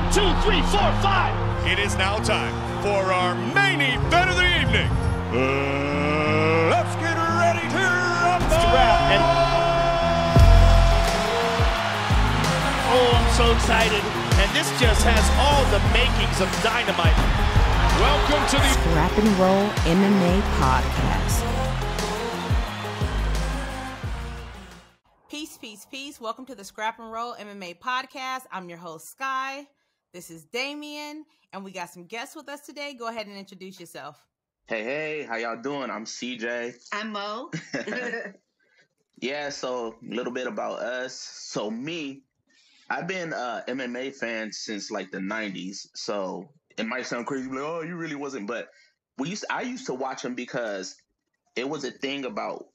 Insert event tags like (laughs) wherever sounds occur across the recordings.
One, two, three, four, five. It is now time for our main event of the evening. Uh, let's get ready to rumble. And oh, I'm so excited. And this just has all the makings of dynamite. Welcome to the Scrap and Roll MMA Podcast. Peace, peace, peace. Welcome to the Scrap and Roll MMA podcast. I'm your host, Sky. This is Damien, and we got some guests with us today. Go ahead and introduce yourself. Hey, hey, how y'all doing? I'm CJ. I'm Mo. (laughs) (laughs) Yeah, so a little bit about us. So me, I've been a MMA fan since like the '90s. So it might sound crazy, like oh, you really wasn't, but we used. I used to watch them because it was a thing about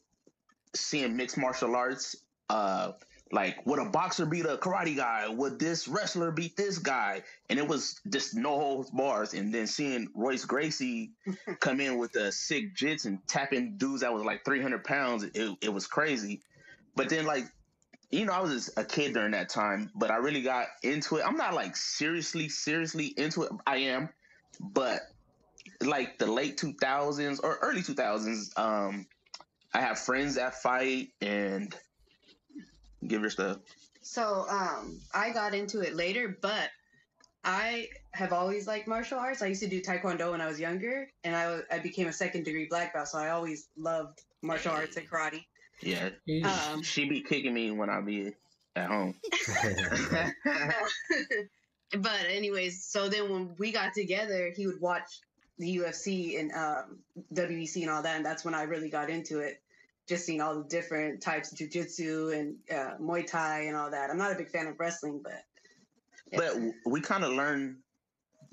seeing mixed martial arts. Uh, like would a boxer beat a karate guy? Would this wrestler beat this guy? And it was just no holds bars. And then seeing Royce Gracie (laughs) come in with a sick jits and tapping dudes that was like 300 pounds, it, it was crazy. But then like, you know, I was just a kid during that time, but I really got into it. I'm not like seriously, seriously into it. I am, but like the late 2000s or early 2000s, um, I have friends that fight and give your stuff. so um, I got into it later, but I have always liked martial arts. I used to do taekwondo when I was younger, and I, was, I became a second degree black belt, so I always loved martial arts and karate. Yeah, Um, she be kicking me when I be at home. (laughs) (laughs) but anyways, so then when we got together, he would watch the UFC and um, WEC and all that, and that's when I really got into it. Just seeing all the different types of jujitsu and uh, Muay Thai and all that. I'm not a big fan of wrestling, but yeah. But we kind of learn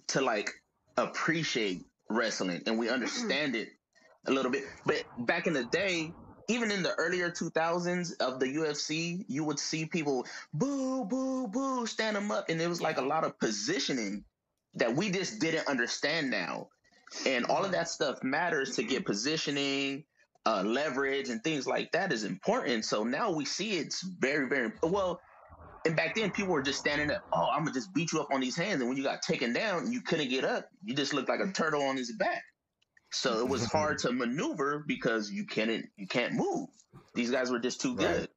to like appreciate wrestling and we understand it a little bit. But back in the day, even in the earlier 2000s of the UFC, you would see people boo, boo, boo, stand them up. And it was like a lot of positioning that we just didn't understand now. And all of that stuff matters to get positioning, uh, leverage, and things like that is important. So now we see it's very, very well. And back then, people were just standing up. Oh, I'm gonna just beat you up on these hands. And when you got taken down, and you couldn't get up. You just looked like a turtle on his back. So it was (laughs) hard to maneuver because you can't you can't move. These guys were just too good.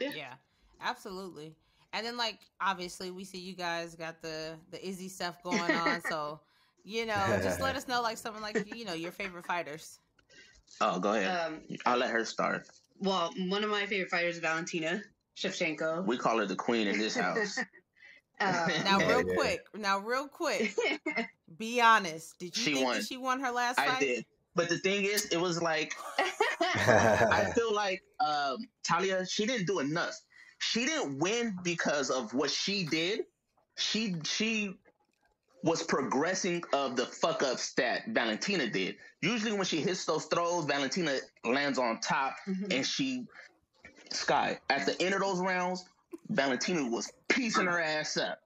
Yeah, absolutely. And then, like, obviously, we see you guys got the the Izzy stuff going on. so, you know, just let us know, like, something like, you know, your favorite fighters. Oh, go ahead. um, I'll let her start. well, one of my favorite fighters is Valentina Shevchenko. We call her the queen in this house. (laughs) Um, (laughs) Now, Yeah, real quick, now, real quick, (laughs) be honest. Did you She think won. that she won her last I fight? did. But the thing is, it was like I feel like um, Talia, she didn't do enough. She didn't win because of what she did. She she was progressing of the fuck ups that Valentina did. Usually, when she hits those throws, Valentina lands on top, Mhm. and she Sky at the end of those rounds, Valentina was piecing her ass up.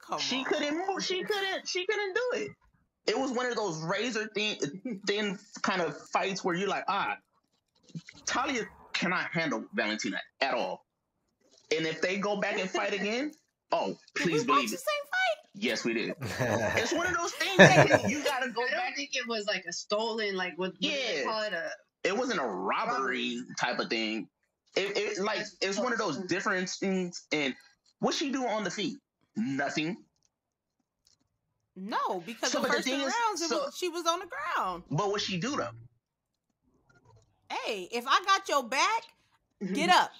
Come She on. couldn't move. She couldn't. She couldn't do it. It was one of those razor thin, thin kind of fights where you're like, ah, Talia cannot handle Valentina at all. And if they go back and fight again, oh, (laughs) please believe it. Same fight? Yes, we did. (laughs) It's one of those things (laughs) that you gotta go I don't back. think it was like a stolen, like what, what Yeah. call it? A It wasn't a robbery type of thing. It, it like it's one of those different things. And what she do on the feet? Nothing. No, because So, the but the first two is- rounds, so- was, she was on the ground. But what she do though? Hey, if I got your back, get mm-hmm. up.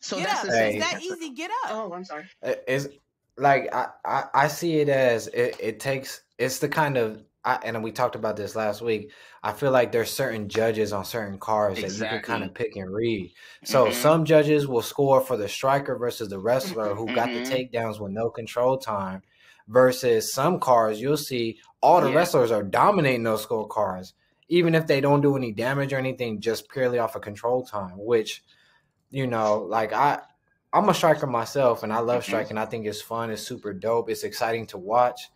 So get that's up. the It's that easy. Get up. Oh, I'm sorry. it's like I, I I see it as it, it takes it's the kind of I, and we talked about this last week. I feel like there's certain judges on certain cards that you can kind of pick and read. So Mhm. some judges will score for the striker versus the wrestler who got the Mhm. takedowns with no control time. Versus some cards, you'll see all the Yeah. wrestlers are dominating those score scorecards, even if they don't do any damage or anything, just purely off of control time. Which, you know, like I, I'm a striker myself, and I love Mhm. striking. I think it's fun. It's super dope. It's exciting to watch.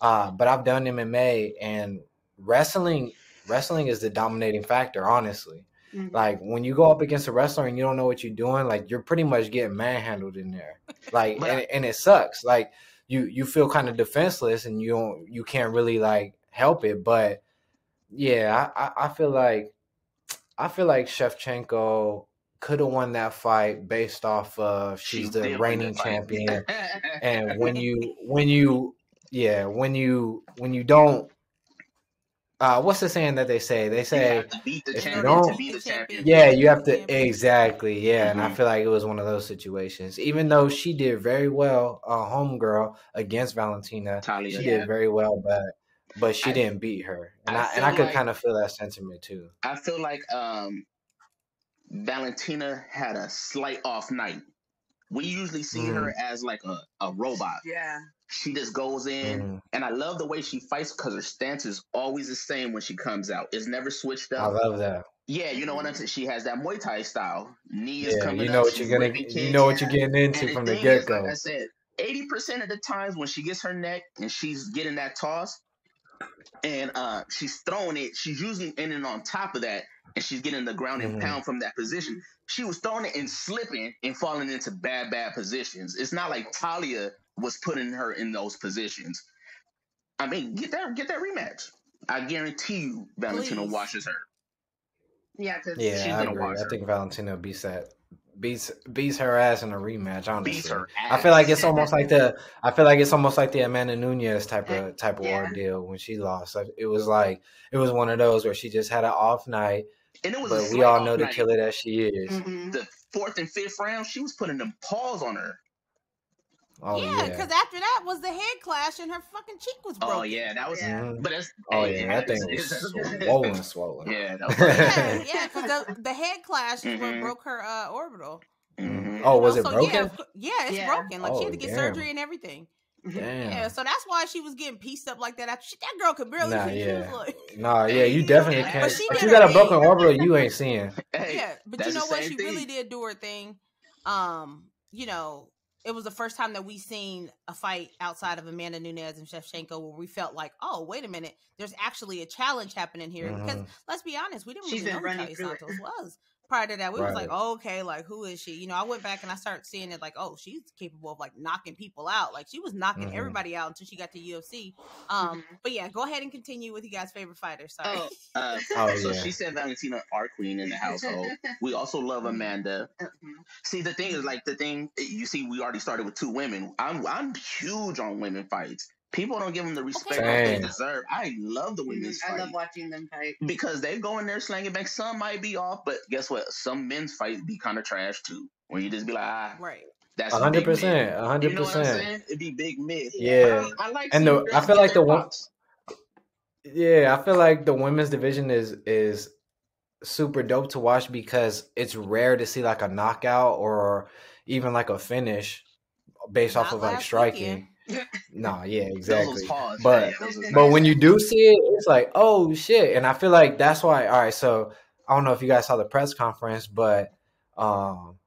Uh, but I've done MMA and wrestling. Wrestling is the dominating factor, honestly. Mm-hmm. Like when you go up against a wrestler and you don't know what you're doing, like you're pretty much getting manhandled in there. Like and, and it sucks. Like you you feel kind of defenseless and you don't you can't really like help it. But yeah, I, I, I feel like I feel like Shevchenko could have won that fight based off of she's she the reigning champion. and (laughs) when you when you yeah, when you when you don't uh, what's the saying that they say? They say if you don't, yeah, you have to exactly, yeah. Mm-hmm. And I mm-hmm. feel like it was one of those situations. Even though she did very well, a uh, homegirl against Valentina, Talia, she yeah. did very well, but but she I, didn't beat her, and I, I and I could like, kind of feel that sentiment too. I feel like um, Valentina had a slight off night. We usually see mm. her as like a, a robot. Yeah. She just goes in, mm. and I love the way she fights because her stance is always the same when she comes out. It's never switched up. I love that. Yeah, you know what I'm saying. She has that Muay Thai style. Knee is yeah, coming you know up. what you're gonna, you know what you're getting into from the, the get go. Like I said, eighty percent of the times when she gets her neck and she's getting that toss, and uh, she's throwing it, she's usually and on top of that, and she's getting the ground and mm-hmm. pound from that position. She was throwing it and slipping and falling into bad, bad positions. It's not like Talia was putting her in those positions. I mean, get that get that rematch. I guarantee you, Valentina Please. washes her. Yeah, because yeah, I agree. I think Valentina beats that beats beats her ass in a rematch. Honestly, I feel like it's almost like the I feel like it's almost like the Amanda Nunes type of type of yeah. ordeal when she lost. It was like it was one of those where she just had an off night. And it was but we all know the killer that she is. Mm-hmm. The fourth and fifth round, she was putting them paws on her. Oh, yeah, because yeah. after that was the head clash and her fucking cheek was oh, broken. Oh yeah, that was. Yeah. But it's, oh yeah, that thing was (laughs) swollen, swollen. Yeah, that (laughs) was, yeah, yeah, because the, the, head clash mm-hmm. broke her uh, orbital. Mm-hmm. Oh, was it broken? Yeah, yeah it's yeah. broken. Like oh, she had to get damn. surgery and everything. Damn. Yeah, so that's why she was getting pieced up like that. After she, that girl could barely. Nah, yeah. Like, nah, yeah, you definitely can't. But, but you got a broken orbital, you ain't seeing. Hey, yeah, but you know what? She thing. really did do her thing. Um, you know, it was the first time that we seen a fight outside of Amanda Nunes and Shevchenko where we felt like, oh, wait a minute, there's actually a challenge happening here. Mm-hmm. Because let's be honest, we didn't really know who Taila Santos was prior to that, we right. was like, oh, okay, like who is she? You know, I went back and I started seeing it like, oh, she's capable of like knocking people out. Like she was knocking mm-hmm. everybody out until she got to UFC. Um, mm-hmm. but yeah, go ahead and continue with you guys' favorite fighter. Sorry. Oh, (laughs) uh, oh so yeah. she said Valentina, our queen in the household. we also love Amanda. Mm-hmm. See, the thing is, like the thing you see, we already started with two women. I'm I'm huge on women fights people don't give them the respect okay. they deserve. I love the women's I love watching them fight because they go in there slanging back. Some might be off, but guess what? Some men's fights be kind of trash too. When you just be like, ah, right. That's hundred percent, hundred percent. It'd be big mid. Yeah, I, I like. And the I feel like the one. Yeah, I feel like the women's division is is super dope to watch because it's rare to see like a knockout or even like a finish based Not off of like striking. Weekend no, yeah, (laughs) exactly. But but when you do see it, it's like, oh shit. And I feel like that's why all right, so I don't know if you guys saw the press conference, but um,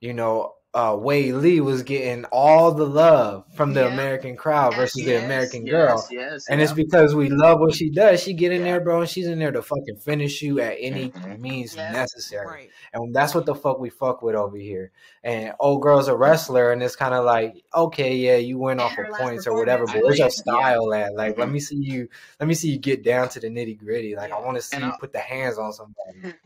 you know, uh, Lee was getting all the love from the yeah. American crowd versus yes, the American yes, girl. Yes, and yeah. it's because we love what she does. She get in there, bro, and she's in there to fucking finish you at any mm-hmm. means necessary. Right. And that's what the fuck we fuck with over here. And old girl's a wrestler, and it's kind of like, okay, yeah, you went off of points or whatever, but where's your style at? Like, mm-hmm. let me see you, let me see you get down to the nitty gritty. Like, I want to see and you I, put the hands on somebody.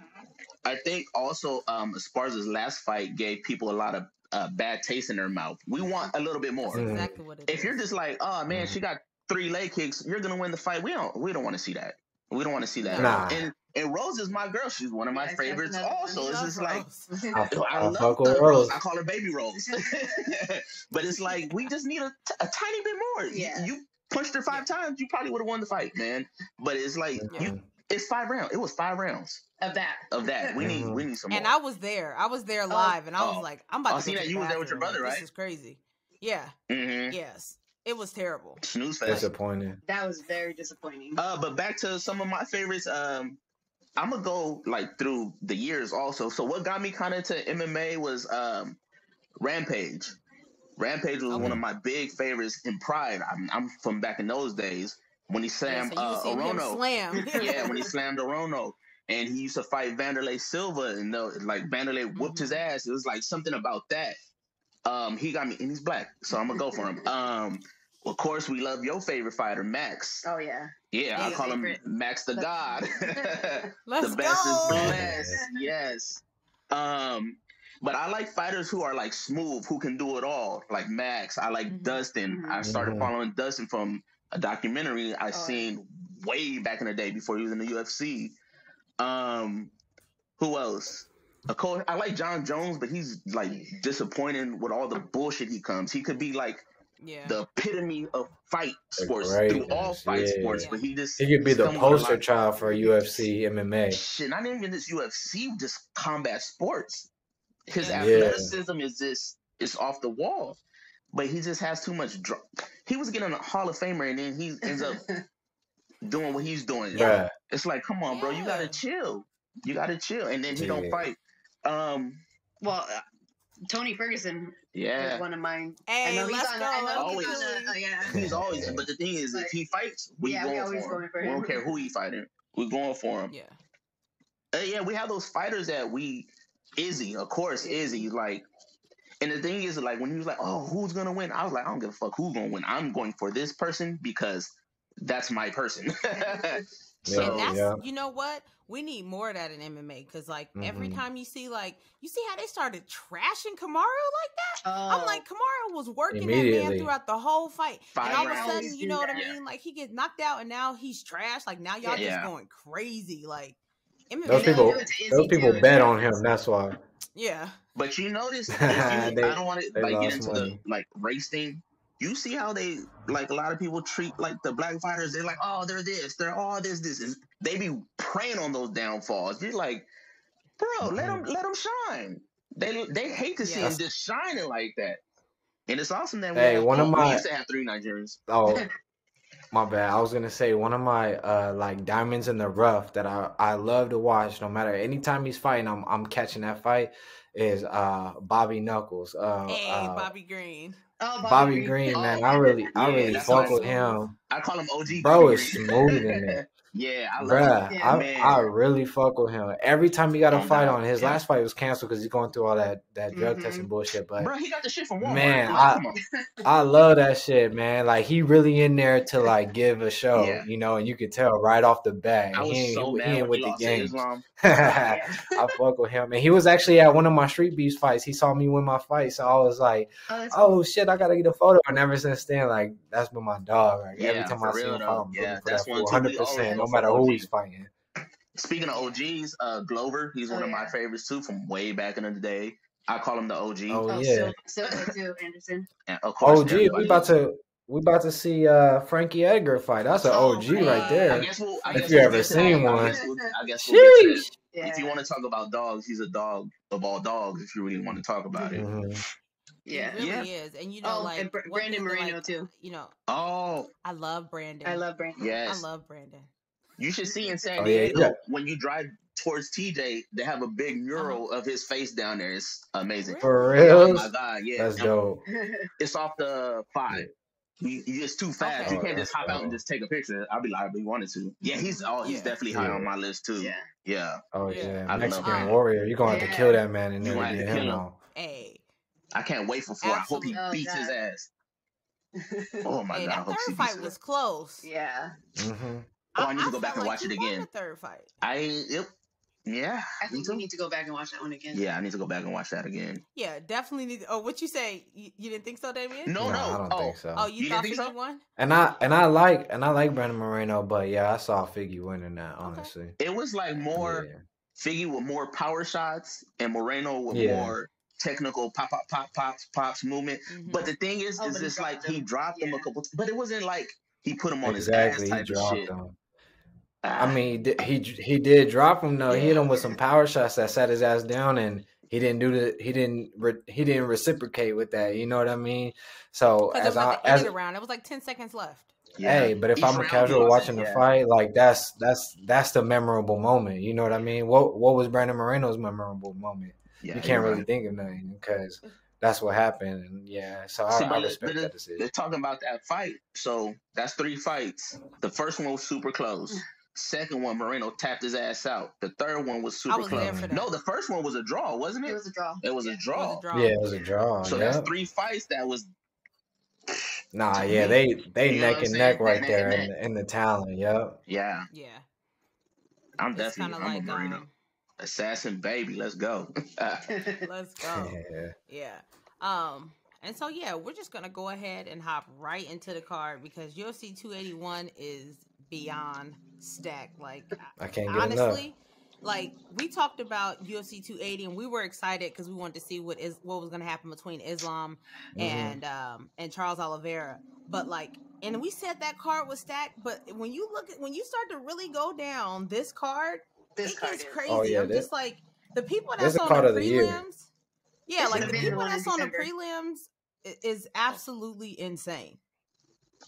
I think also um, Esparza's last fight gave people a lot of uh, bad taste in their mouth. We want a little bit more. That's exactly what it if is. you're just like, oh man, she got three leg kicks, you're gonna win the fight. We don't we don't want to see that. We don't want to see that. Nah. And and Rose is my girl. She's one of my favorites. Also, it's just like (laughs) I, I, I love Rose. Rose. I call her Baby Rose. (laughs) (laughs) but it's like we just need a, t- a tiny bit more. Yeah. You, you punched her five yeah. times, you probably would have won the fight, man. But it's like yeah. you it's five rounds. It was five rounds of that. Of that. We need we need some. And more. I was there. I was there oh, live, and I was oh, like, I'm about oh, to. See that you were there with your brother, right? This is crazy. Yeah. Mm-hmm. Yes. It was terrible. Snooze fest. Disappointing. That was very disappointing. Uh, but back to some of my favorites. Um, I'm gonna go like through the years also. So what got me kind of to MMA was um, Rampage. Rampage was okay. one of my big favorites in Pride. I'm, I'm, from back in those days when he slammed yeah, so uh, Arona. Slam. (laughs) yeah, when he slammed Arona. and he used to fight Wanderlei Silva, and the, like Wanderlei whooped his Mm-hmm. ass. It was like something about that. Um, he got me, and he's black, so I'm gonna go for him. (laughs) Um, of course, we love your favorite fighter, Max. Oh yeah. Yeah, I He's call him. Max the God. (laughs) Let's the best go. is blessed. Yes. Um, but I like fighters who are like smooth, who can do it all. Like Max. I like Mhm. Dustin. Mhm. I started following Dustin from a documentary I yeah. seen way back in the day before he was in the UFC. Um, who else? Of course, I like Jon Jones, but he's like disappointing with all the bullshit he comes. He could be like Yeah. the epitome of fight The sports through all greatness, fight yeah. sports, but he just He could be the poster lot. child for UFC MMA. Shit, not even this UFC, just combat sports. His Yeah. athleticism is just it's off the wall, but he just has too much. Dr- he was getting a Hall of Famer, and then he ends up (laughs) doing what he's doing. Bruh. It's like, come on, bro, you gotta chill. You gotta chill, and then he don't fight. Um, well, uh, Tony Ferguson yeah, is one of mine. Hey, I know he's let's on. go. I know Always. he's on. Uh, yeah. (laughs) he's always. But the thing is, if he fights, we yeah, we going always for going him. for We don't care who he fighting. We going for him. Yeah. Uh, yeah, we have those fighters that we Izzy, of course, Izzy. Like, and the thing is, like, when he was like, "Oh, who's gonna win?" I was like, "I don't give a fuck who's gonna win. I'm going for this person because that's my person." (laughs) so and that's yeah. you know what we need more of that in MMA because like every Mhm. time you see like you see how they started trashing Kamaru like that. I'm Oh, like Kamaru was working that man throughout the whole fight, Five and all of a sudden you know what I mean? Like he gets knocked out and now he's trash. Like now y'all Yeah. just going crazy. Like MMA, Those people, do it to Izzy, those people bet on him. That's why. yeah, But you notice, (laughs) you, They- I don't want to like get into money. the like race thing. You see how they like a lot of people treat like the black fighters. They're like, oh, they're this, they're all this, this. And they be preying on those downfalls. You're like, bro, let them let them shine. They they hate to see them just shining like that. And it's awesome that we, Hey, have, one of we my- used to have three Nigerians. Oh, (laughs) my bad. I was gonna say one of my uh like diamonds in the rough that I I love to watch. No matter anytime he's fighting, I'm I'm catching that fight. Is uh Bobby Knuckles. Uh, hey uh Bobby Green. Oh, Bobby Green, man. I really I really that's fuck with him. I call him OG. Bro Bobby is Green. smooth in it. Yeah, I love Bruh, him. Yeah, I, man. I really fuck with him. Every time he got a fight on, his yeah. last fight was canceled because he's going through all that that drug Mhm. testing bullshit. But Bro, he got the shit from Walmart. Man, I- (laughs) I love that shit, man. Like he really in there to like give a show, Yeah. you know, and you could tell right off the bat. I he was ain't, so he mad ain't when with he the lost to games. Islam. (laughs) I fuck with him, and he was actually at one of my street beefs fights. He saw me win my fight, so I was like, Oh, that's "Oh shit, I gotta get a photo." And ever since then, like that's been my dog. Like every time I see real him. I'm Yeah, for that's that one fool, too. We hundred always percent, go no matter who he's fighting. Speaking of OGs, uh, Glover, he's Oh, one of my favorites too from way back in the day. I call him the OG. Oh, Oh, yeah. Sil- Silva too, Anderson. And of course, Oh, gee, we everybody- about to we about to see uh Frankie Edgar fight. That's an Oh, OG right I there. guess we'll. I If guess you we'll ever get to seen that. I one. guess we'll, I guess we'll get to Yeah. If you want to talk about dogs, he's a dog of all dogs. If you really want to talk about it. Mhm. yeah. He really Yeah. is, and you know, Oh, like and Br- Brandon thing that, Moreno like, too. You know, Oh I love Brandon. I love Brandon. yes, I love Brandon. You should see in San Oh, yeah, Diego yeah. when you drive towards TJ, they have a big mural of his face down there. It's amazing. For Oh real, my god, yeah, that's dope. (laughs) It's off the five. You, you just too fast. Okay. You can't Oh, just hop out and just take a picture. I'll be like, if you wanted to. Yeah, he's oh, he's Yeah. definitely high Yeah. on my list too. yeah. Yeah, Oh Yeah. yeah, I love Mexican him. warrior. You're gonna have to kill that man and You then gonna get him kill him. Hey, I can't wait for four. I hope he Absolutely. beats Oh, his ass. (laughs) Oh my hey, god, I that hope third fight was close. yeah. hmm Oh, I need to go back and like watch he it again. The third fight. I yep, yeah. I me think too. we need to go back and watch that one again. Yeah, I need to go back and watch that again. Yeah, definitely need. To, Oh, what you say? You, you didn't think so, Damien? No, No, no. I don't oh, think so. Oh, you, You thought didn't Figgy so? won? And I and I like and I like Brandon Moreno, but yeah, I saw Figgy winning that honestly. it was like more Yeah. Figgy with more power shots and Moreno with Yeah. more technical pop, pop, pop, pops, pops movement. Mhm. But the thing is, Oh, is but he just like dropped he him. dropped him a couple, but it wasn't like he put him on Exactly, his ass type of dropped shit. him. I mean, he did- he he did drop him though. He hit him with some power shots that sat his ass down, and he didn't do the he didn't re, he didn't reciprocate with that. You know what I mean? So Because it as was I at the end as of the round. It was like ten seconds left. yeah. hey, but if Each I'm a casual lost watching it, the yeah. fight, like that's that's that's the memorable moment. You know what I mean? What what was Brandon Moreno's memorable moment? Yeah, you can't really right. think of nothing because that's what happened. And yeah, so I, See, I but, respect but that decision. they're talking about that fight. So that's three fights. The first one was super close. Second one, Moreno tapped his ass out. The third one was super was close. No, the first one was a draw, wasn't it? It was a draw. It was, Yeah. a, draw. It was a draw. Yeah, it was a draw. So yep. that's three fights that was Nah, yeah, they they You neck what I'm and neck right Neck there and in, neck. in the talent. Yep. yeah. Yeah. I'm It's definitely of I'm like a Moreno. um, Assassin baby, let's go. (laughs) let's go. (laughs) Yeah. Yeah. Um, and so yeah, we're just gonna go ahead and hop right into the card because UFC 281 is beyond stacked. Like (laughs) I can't get enough. honestly, like we talked about UFC 280 and we were excited because we wanted to see what is what was gonna happen between Islam Mhm. and um and Charles Oliveira. But like and we said that card was stacked, but when you look at when you start to really go down this card, This it card gets is. crazy. Oh, yeah, I'm this- just like the people that's on card the of the year. prelims. Yeah, This like the have been the people that's on the prelims is absolutely insane.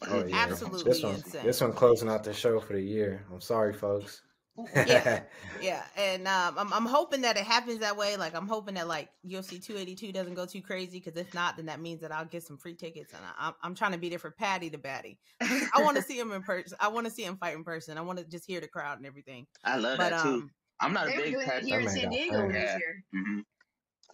Oh (laughs) yeah. Absolutely This one, insane. this one closing out the show for the year. I'm sorry, folks. Yeah. (laughs) Yeah, and um, I'm I'm hoping that it happens that way. Like I'm hoping that like UFC 282 doesn't go too crazy because if not, then that means that I'll get some free tickets. And I, I'm I'm trying to be there for Paddy the Baddy. (laughs) I want to see him in person. I want to see him fight in person. I want to just hear the crowd and everything. I love But that too. um, I'm not a They were big Paddy. here in San Diego this Yeah. year. hmm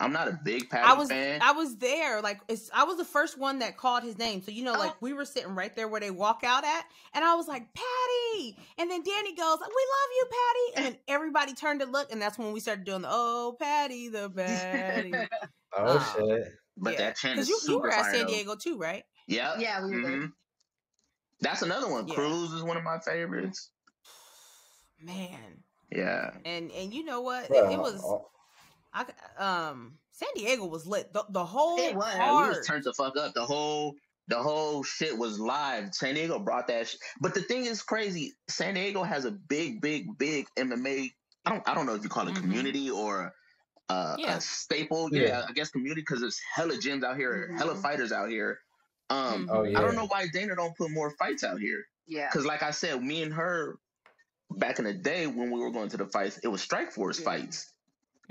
I'm not a big Paddy I was fan. I was there. Like it's I was the first one that called his name. So you know, like Oh. we were sitting right there where they walk out at, and I was like, Paddy. And then Danny goes, We love you, Paddy. And then everybody turned to look, and that's when we started doing the oh Paddy the Patty. (laughs) Oh Um, shit. but Yeah. that chant Because is you, you super were at fire, San though. Diego too, right? Yeah. Yeah, we were there. Mhm. That's another one. Yeah. Cruz is one of my favorites. (sighs) Man. Yeah. And and you know what? It, it was oh, I c- um San Diego was lit. The, the whole It was. Yeah, we card. was turned the fuck up. The whole the whole shit was live. San Diego brought that. Sh- but the thing is crazy. San Diego has a big, big, big MMA. I don't. I don't know if you call it Mhm. community or uh, Yeah. a staple. Yeah. Yeah. I guess community because there's hella gyms out here, hella Mhm. fighters out here. Um, Mhm. oh yeah. I don't know why Dana don't put more fights out here. Yeah. Because like I said, me and her back in the day when we were going to the fights, it was Strikeforce Yeah. fights.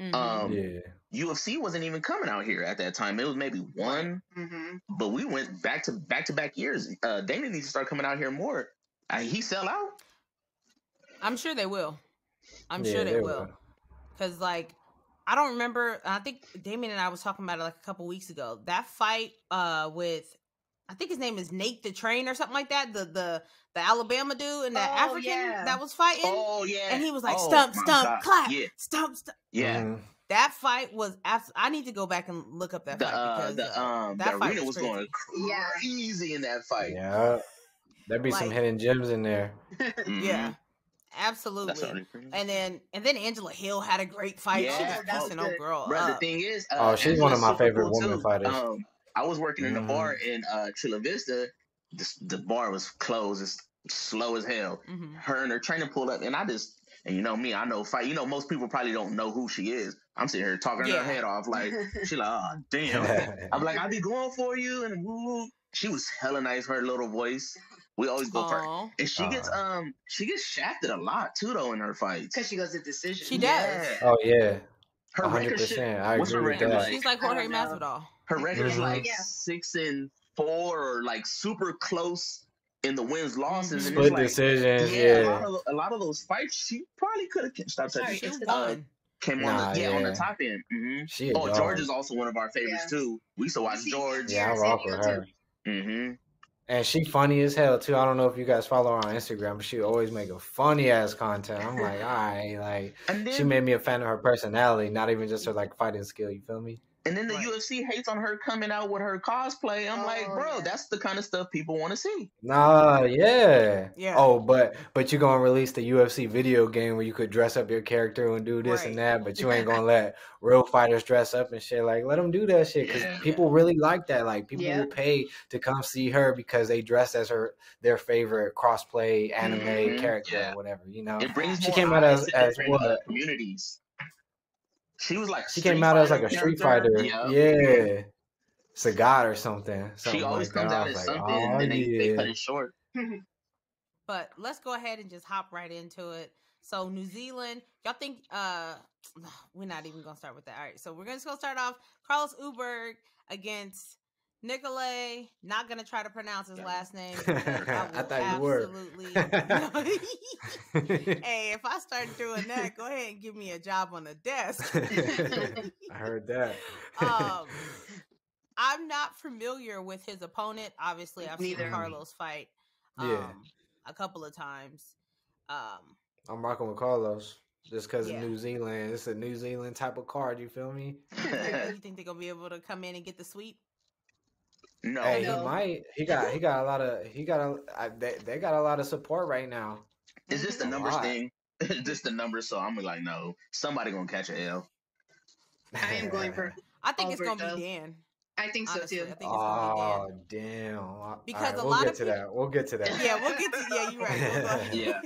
Mhm. Um, Yeah. UFC wasn't even coming out here at that time. It was maybe one, hmm but we went back to back to back years. Uh, Dana needs to start coming out here more. Uh, he sell out. I'm sure they will. I'm Yeah, sure they, they will. will. Cause like I don't remember. I think Damien and I was talking about it like a couple weeks ago. That fight uh with I think his name is Nate the Train or something like that. The the the Alabama dude and the Oh, African yeah. that was fighting. Oh yeah, and he was like Oh, stump, my stump, clap, Yeah, stump, stump. yeah. Mhm. That fight was abs- I need to go back and look up that The fight uh, because the uh, um that the fight arena was was going Yeah. crazy in that fight. Yeah. There'd be some Like- hidden gems in there. Mhm. yeah, absolutely. And then and then Angela Hill had a great fight. she Yeah, was that was busting old girl Bro, the thing is, uh, Oh, she's one of my favorite cool, women too. fighters. Um, I was working in the Mhm. bar in uh, Chula Vista. The, the bar was closed. It's slow as hell. Mhm. Her and her trainer pulled up, and I just, and you know me, I know fight. You know, most people probably don't know who she is. I'm sitting here talking Yeah. her head off, like (laughs) she like, oh damn. (laughs) I'm like, I be going for you, and woo. She was hella nice. Her little voice. We always go for her. Aw. And she gets um she gets shafted a lot too though in her fights. Because she goes to decision. She does. Yeah. oh yeah. Her hundred record shit. percent. I what's her agree with record that. like? She's like Jorge don't know. Masvidal. Her record is like Yeah. six and four, or like super close in the wins losses. And Split it's like, decisions. yeah, a lot, of, a lot of those fights, she probably could have stopped. Sorry, touching. She it's Uh, won. came Nah, on the yeah, on the top end. Mm-hmm. She Oh, dog. George is also one of our favorites Yeah. too. We used to watch George. Yeah, I San rock Diego, with her. hmm And she funny as hell too. I don't know if you guys follow her on Instagram, but she always make a funny ass content. I'm like, (laughs) all right, like then she made me a fan of her personality, not even just her like fighting skill. You feel me? And then the Right. UFC hates on her coming out with her cosplay. I'm like, Oh, bro, yeah. that's the kind of stuff people want to see. Nah, yeah. Yeah. Oh, but but you're gonna release the UFC video game where you could dress up your character and do this and that, but you ain't (laughs) gonna let real fighters dress up and shit. Like, let them do that shit because Yeah. people really like that. Like, people Yeah. will pay to come see her because they dress as her their favorite cosplay anime Mhm. character Yeah. or whatever. You know, It brings She came out as- as what? communities. She was like she came out as like a Street. Fighter. Yeah. Yeah. god or something. She always like comes that. Out as like, something, oh, and then they, they cut it short. (laughs) But let's go ahead and just hop right into it. So New Zealand, y'all think uh (sighs) we're not even gonna start with that. All right, so we're just gonna go start off Carlos Ulberg against Nicolae, not gonna try to pronounce his last name. (laughs) I, I thought you were. (laughs) (laughs) hey, if I start doing that, go ahead and give me a job on the desk. I heard that. um, I'm not familiar with his opponent. Obviously, I've Neither. seen Carlos fight um, Yeah. a couple of times. Um, I'm rocking with Carlos just because Yeah. of New Zealand. It's a New Zealand type of card. You feel me? you think they're gonna be able to come in and get the sweep? No, Hey, no. he might. He got. He got a lot of. He got a. I, they, they got a lot of support right now. it's just the mm-hmm. numbers lot. thing. (laughs) It's just the numbers. So I'm like, no, somebody gonna catch a L. I am going for. (laughs) I think it's gonna Alberto. be Dan. I think so Honestly, too. I think it's gonna Oh damn! Because right, a we'll lot get of to peop- that. We'll get to that. (laughs) Yeah, we'll get to. Yeah, you're right. We'll. Yeah,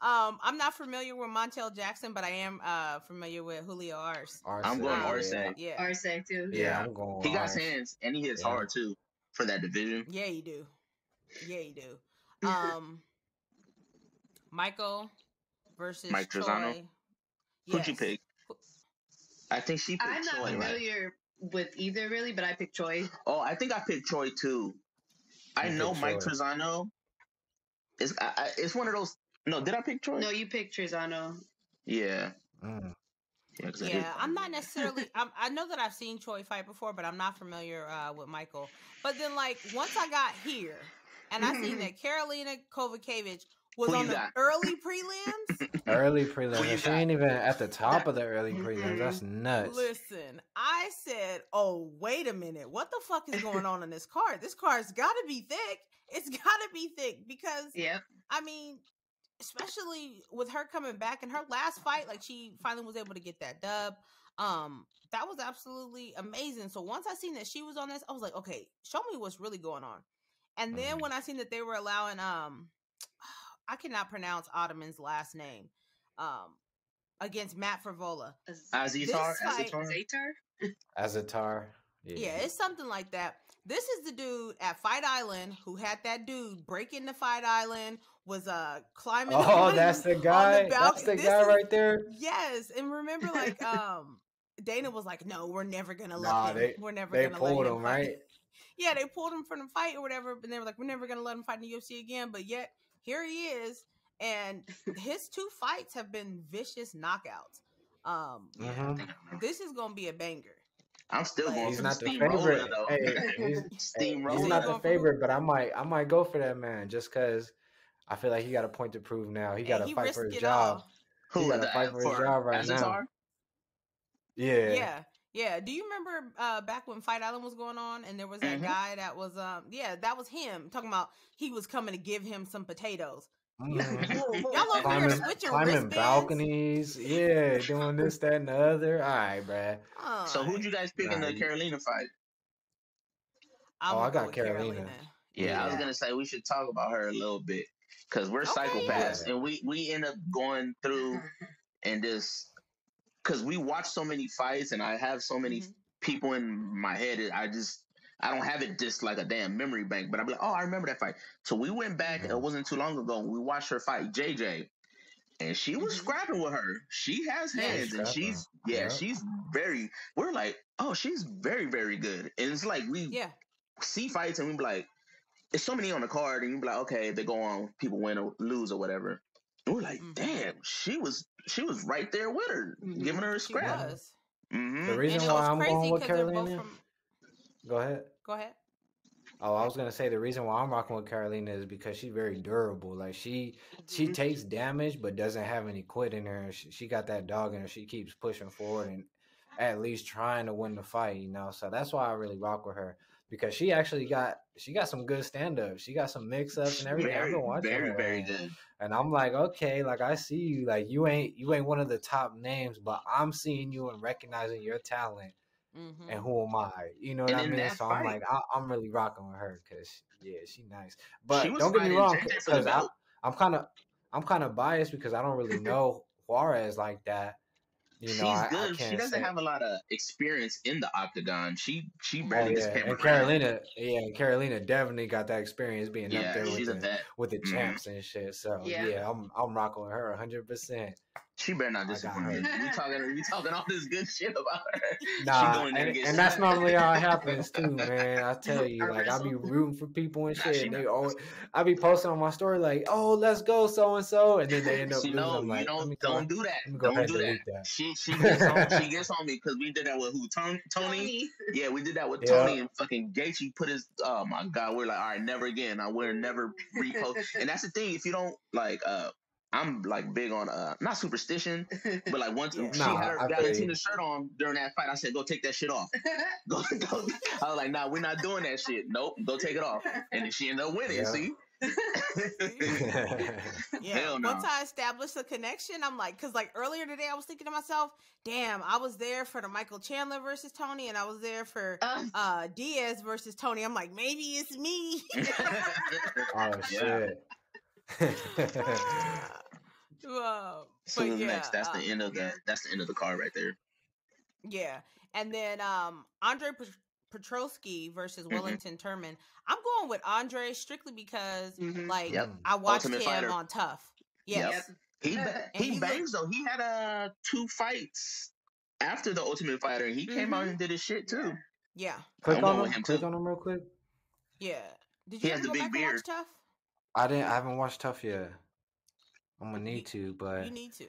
Um, I'm not familiar with Montel Jackson, but I am uh familiar with Julio Arce. I'm going Um, Arce. Yeah, Arce too. Yeah, Yeah. I'm going. he got Arce. hands and he hits Yeah. hard too for that division. yeah, you do. Yeah, you do. Um, (laughs) Michael versus Mike Troy. Trizano? Who'd you pick? I think she picked I'm not Troy, right? familiar with either really, but I picked Troy. Oh, I think I picked Troy too. I You know Mike Troy. Trizano. It's I, I, it's one of those. No, did I pick Troy? No, you picked Trizano. Yeah. Mm. Yeah, 'cause I did- Yeah, I'm not necessarily. (laughs) I'm, I know that I've seen Troy fight before, but I'm not familiar uh, with Michael. But then, like, once I got here and I seen that Karolina Kowalkiewicz was Who on the got? early prelims. (laughs) Early Who prelims. She ain't even at the top of the early prelims. That's nuts. Listen, I said, "Oh, wait a minute. What the fuck is going on in this card? This card's got to be thick. It's got to be thick because yeah. I mean, especially with her coming back in her last fight, like she finally was able to get that dub. Um, that was absolutely amazing. So once I seen that she was on this, I was like, okay, show me what's really going on. And then Mhm. when I seen that they were allowing, um, (sighs) I cannot pronounce Ottman's last name, um, against Matt Frevola. Azitar, This fight- Azitar? Zatar? Azatar. Yeah. Yeah, it's something like that. This is the dude at Fight Island who had that dude break into Fight Island, was uh climbing. Oh, on- that's the on guy. that's the This guy is- right there. Yes, and remember, like, (laughs) um, Dana was like, "No, we're never gonna let Nah, him. they- we're never They gonna pulled let him, him fight." right? (laughs) Yeah, they pulled him from the fight or whatever, and they were like, "We're never gonna let him fight in the UFC again." But yet, here he is, and his two fights have been vicious knockouts. Um, Yeah, I Mhm. think I know. this is gonna be a banger. I'm still Like, going He's for not the the steamroller favorite. though. Hey, (laughs) he's, hey, he's not the favorite, but I might, I might go for that man just because I feel like he got a point to prove now. He got to fight for his job. all. Who He gotta fight for his job right now. Yeah. Yeah. yeah, Do you remember uh, back when Fight Island was going on, and there was that Mhm. guy that was, um, yeah, that was him talking about he was coming to give him some potatoes. Mhm. Y'all over here climbing, switching climbing balconies. Yeah, doing this, that, and the other. All right, bruh. (laughs) Oh, So who'd you guys pick in the Karolina fight? I'm Oh, I got with Karolina. Yeah, I was gonna say we should talk about her a little bit because we're Okay, psychopaths yeah. and we we end up going through (laughs) and just because we watch so many fights and I have so many Mhm. people in my head. I just I don't have it just like a damn memory bank, but I'm like, oh, I remember that fight. So we went back. It wasn't too long ago. We watched her fight JJ, and she was Mhm. scrapping with her. She has Yeah, hands, and she's yeah, Yeah. she's very. We're like, oh, she's very very good, and it's like we Yeah, see fights and we be like, it's so many on the card, and you be like, okay, they go on, people win or lose or whatever. And we're like, Mhm. damn, she was she was right there with her, Mhm. giving her a she scrap. was. hmm The reason and why I'm crazy going with because they're both Karolina. from. Go ahead. Go ahead. Oh, I was gonna say the reason why I'm rocking with Karolina is because she's very durable. Like she she Mhm. takes damage but doesn't have any quit in her. She, she got that dog in her. She keeps pushing forward and at least trying to win the fight. You know, so that's why I really rock with her because she actually got she got some good stand ups. She got some mix ups and everything. I've been watching very, her, very and- good. And I'm like, okay, like I see you. Like you ain't you ain't one of the top names, but I'm seeing you and recognizing your talent. Mm-hmm. and who am I? You know what And I mean? that So I'm fight- like, I, I'm really rocking with her because yeah, she nice. But She don't get me wrong, JJ for the because I'm kind of I'm kind of biased because I don't really know Juarez like that. You know, She's I, I good. She doesn't say- have a lot of experience in the octagon. She she Oh, barely gets yeah, camera and. Karolina, yeah, and Karolina definitely got that experience being up there with the with the Mhm. champs and shit. So Yeah. yeah, I'm I'm rocking with her 100. percent She better not disappoint me. We (laughs) talking, we talking all this good shit about her. Nah, and, and, and that's normally how it happens too, man. I tell you, like I be rooting for people and shit. and they always, I be posting on my story like, "Oh, let's go, so and so," and then they end up she losing. know, like, you don't, don't go, do that. go Don't do that. that. She (laughs) she gets on, she gets on me because we did that with who? Tony. Tony. (laughs) Yeah, we did that with Yeah. Tony and fucking Gaethje put his. Oh my god, we're like, all right, never again. I will never repost. and that's the thing. If you don't like, uh, I'm like big on uh, not superstition, but like once (laughs) Yeah. she Nah, had her I feel you. Shirt on during that fight, I said, go take that shit off. (laughs) Go, go. I was like, nah, we're not doing that shit. Nope, go take it off. And then she ended up winning. Yeah. See. (laughs) Yeah. Hell no. Once I established a connection, I'm like, because like earlier today, I was thinking to myself, damn, I was there for the Michael Chandler versus Tony, and I was there for Uh, uh Diaz versus Tony. I'm like, maybe it's me. oh shit. Whoa. So But yeah, next? That's uh, the end of the. That's the end of the card right there. Yeah. And then um Andre Pet- Petroski versus Mhm. Wellington Turman. I'm going with Andre strictly because Mhm. like Yep. I watched Ultimate him Fighter. on TUF. Yes. Yep. He ba- (laughs) he, he bangs though. He had uh two fights after the Ultimate Fighter. And he came out and did his shit too. Yeah. Click on him. him, Click too. on him real quick. Yeah. Did He you has ever the big back and watch beard. TUF? I didn't. I haven't watched TUF yet. I'm gonna need to, but You need to.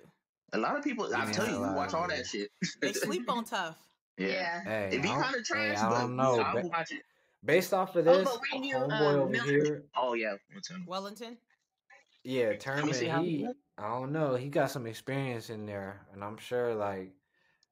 A lot of people, I Yeah, tell you, a we lot watch all that shit. They sleep (laughs) on TUF. yeah. yeah. hey, It be kind of trash, hey, I don't know. I Ba- watch it. based off of Oh, this, but when you, homeboy uh, over Miller- here, Oh yeah. What's? Wellington. yeah, me see Turman. how He, he- I don't know. He got some experience in there, and I'm sure like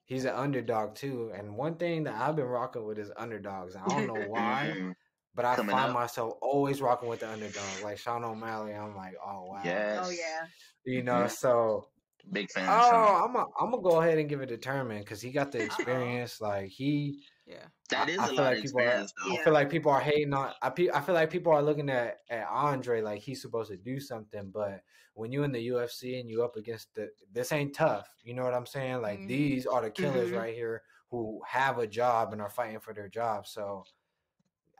he's an underdog too. And one thing that I've been rocking with is underdogs. I don't know (laughs) why, Mhm. But I Coming find up. myself always rocking with the underdog. Like Sean O'Malley, I'm like, oh wow, Yes. Oh yeah. you know. Mhm. So Big fan. of Sean. oh, I'm a, I'm gonna go ahead and give it to Turman because he got the experience. Like he. Yeah. That I- is feel lot like of people are- experience, though. I feel like people are hating on. I, pe- I feel like people are looking at at Andre like he's supposed to do something, but when you in the UFC and you up against the, this ain't TUF. You know what I'm saying? Like Mhm. these are the killers Mhm. right here who have a job and are fighting for their job. So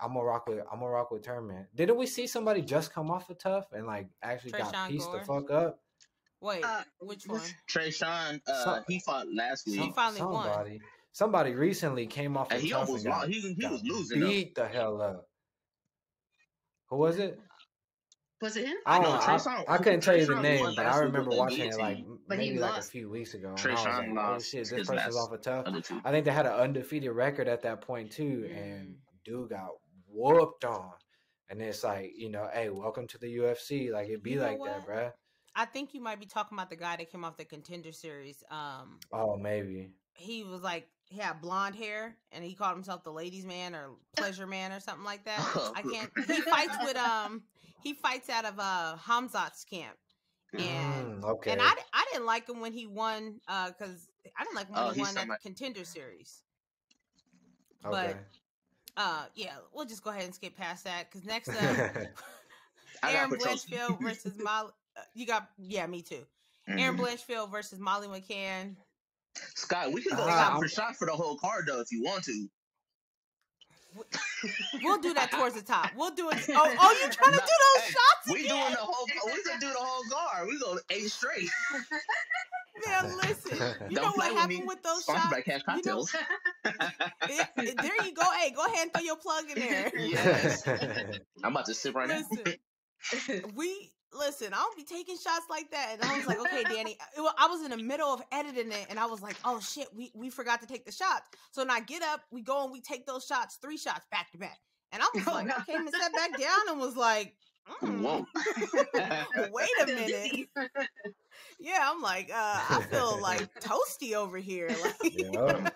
I'm gonna rock with I'm gonna rock with Turman. Didn't we see somebody just come off of TUF and like actually got Tresean pieced the fuck up? Wait, Uh, which one? Tresean, uh, Some- he fought last week. He week. finally won. somebody, somebody recently came off And of he TUF almost and got, lost. He, he was losing. though. beat the hell up. Who was it? Was it him? I don't know. Trey I, Songz- I couldn't tell you the name, but I remember watching it like. But maybe like a few weeks ago. And Trey I was Songz like, oh shit, this person's off a TUF. I think they had an undefeated record at that point too, and Mm. dude got whooped on. And it's like, you know, hey, welcome to the UFC. Like it'd be You know like that, bruh. I think you might be talking about the guy that came off the contender series. Um, Oh, maybe. he was like he had blonde hair and he called himself the ladies man or pleasure man or something like that. (laughs) I can't. He fights with um. He fights out of uh Khamzat's camp, and Mm, okay. and I, I didn't like him when he won uh because I didn't like him when Oh, he won that somebody- contender series. okay. Uh, yeah, we'll just go ahead and skip past that because next (laughs) up, (laughs) Aaron Petrosky. (laughs) Blanchfield versus Molly. Uh, you got yeah, me too. Erin Mhm. Blanchfield versus Molly McCann. Scott, we can go Ah, shot for shot for the whole card though if you want to. We'll do that towards the top. We'll do it. Oh, oh, you trying to do those hey, shots We again? doing the whole. We gonna do the whole guard. We go eight straight. Man, listen. (laughs) You Don't know play what happened me. with those Sponsored shots? by Cash You know, Cocktails. it- it- there you go. (laughs) Hey, go ahead and throw your plug in there. (laughs) yes. I'm about to sit right now. We listen. I don't be taking shots like that, and I was like, okay, Danny. Uh, it wa- I was in the middle of editing it, and I was like, oh shit, we we forgot to take the shots. So when I get up, we go and we take those shots, three shots back to back, and I was Oh, like, no. I came and sat back down and was like, Whoa. (laughs) (laughs) wait a minute. (laughs) Yeah, I'm like, uh, I feel like toasty over here. Like, Yeah.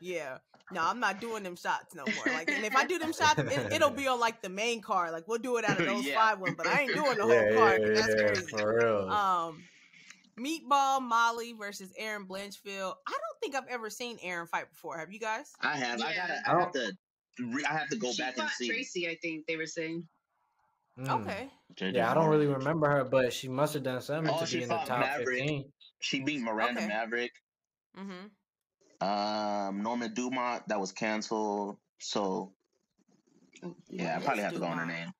yeah. No, I'm not doing them shots no more. Like, and if I do them shots, it, it'll be on like the main card. Like, we'll do it out of those Yeah. five one, but I ain't doing the whole yeah, card. yeah, 'cause that's yeah, crazy. for real. Um, Meatball Molly versus Erin Blanchfield. I don't think I've ever seen Erin fight before. Have you guys? I have. I gotta. I have to. Re, I have to go she back and see. Tracy, I think they were saying. Mm. Okay. Yeah, I don't really remember her, but she must have done something Oh, to be in the top Maverick. 15. She beat Miranda Okay. Maverick. Mm-hmm. Um, Norman Dumont that was canceled. So Oh, yeah, I probably is have to go on her name.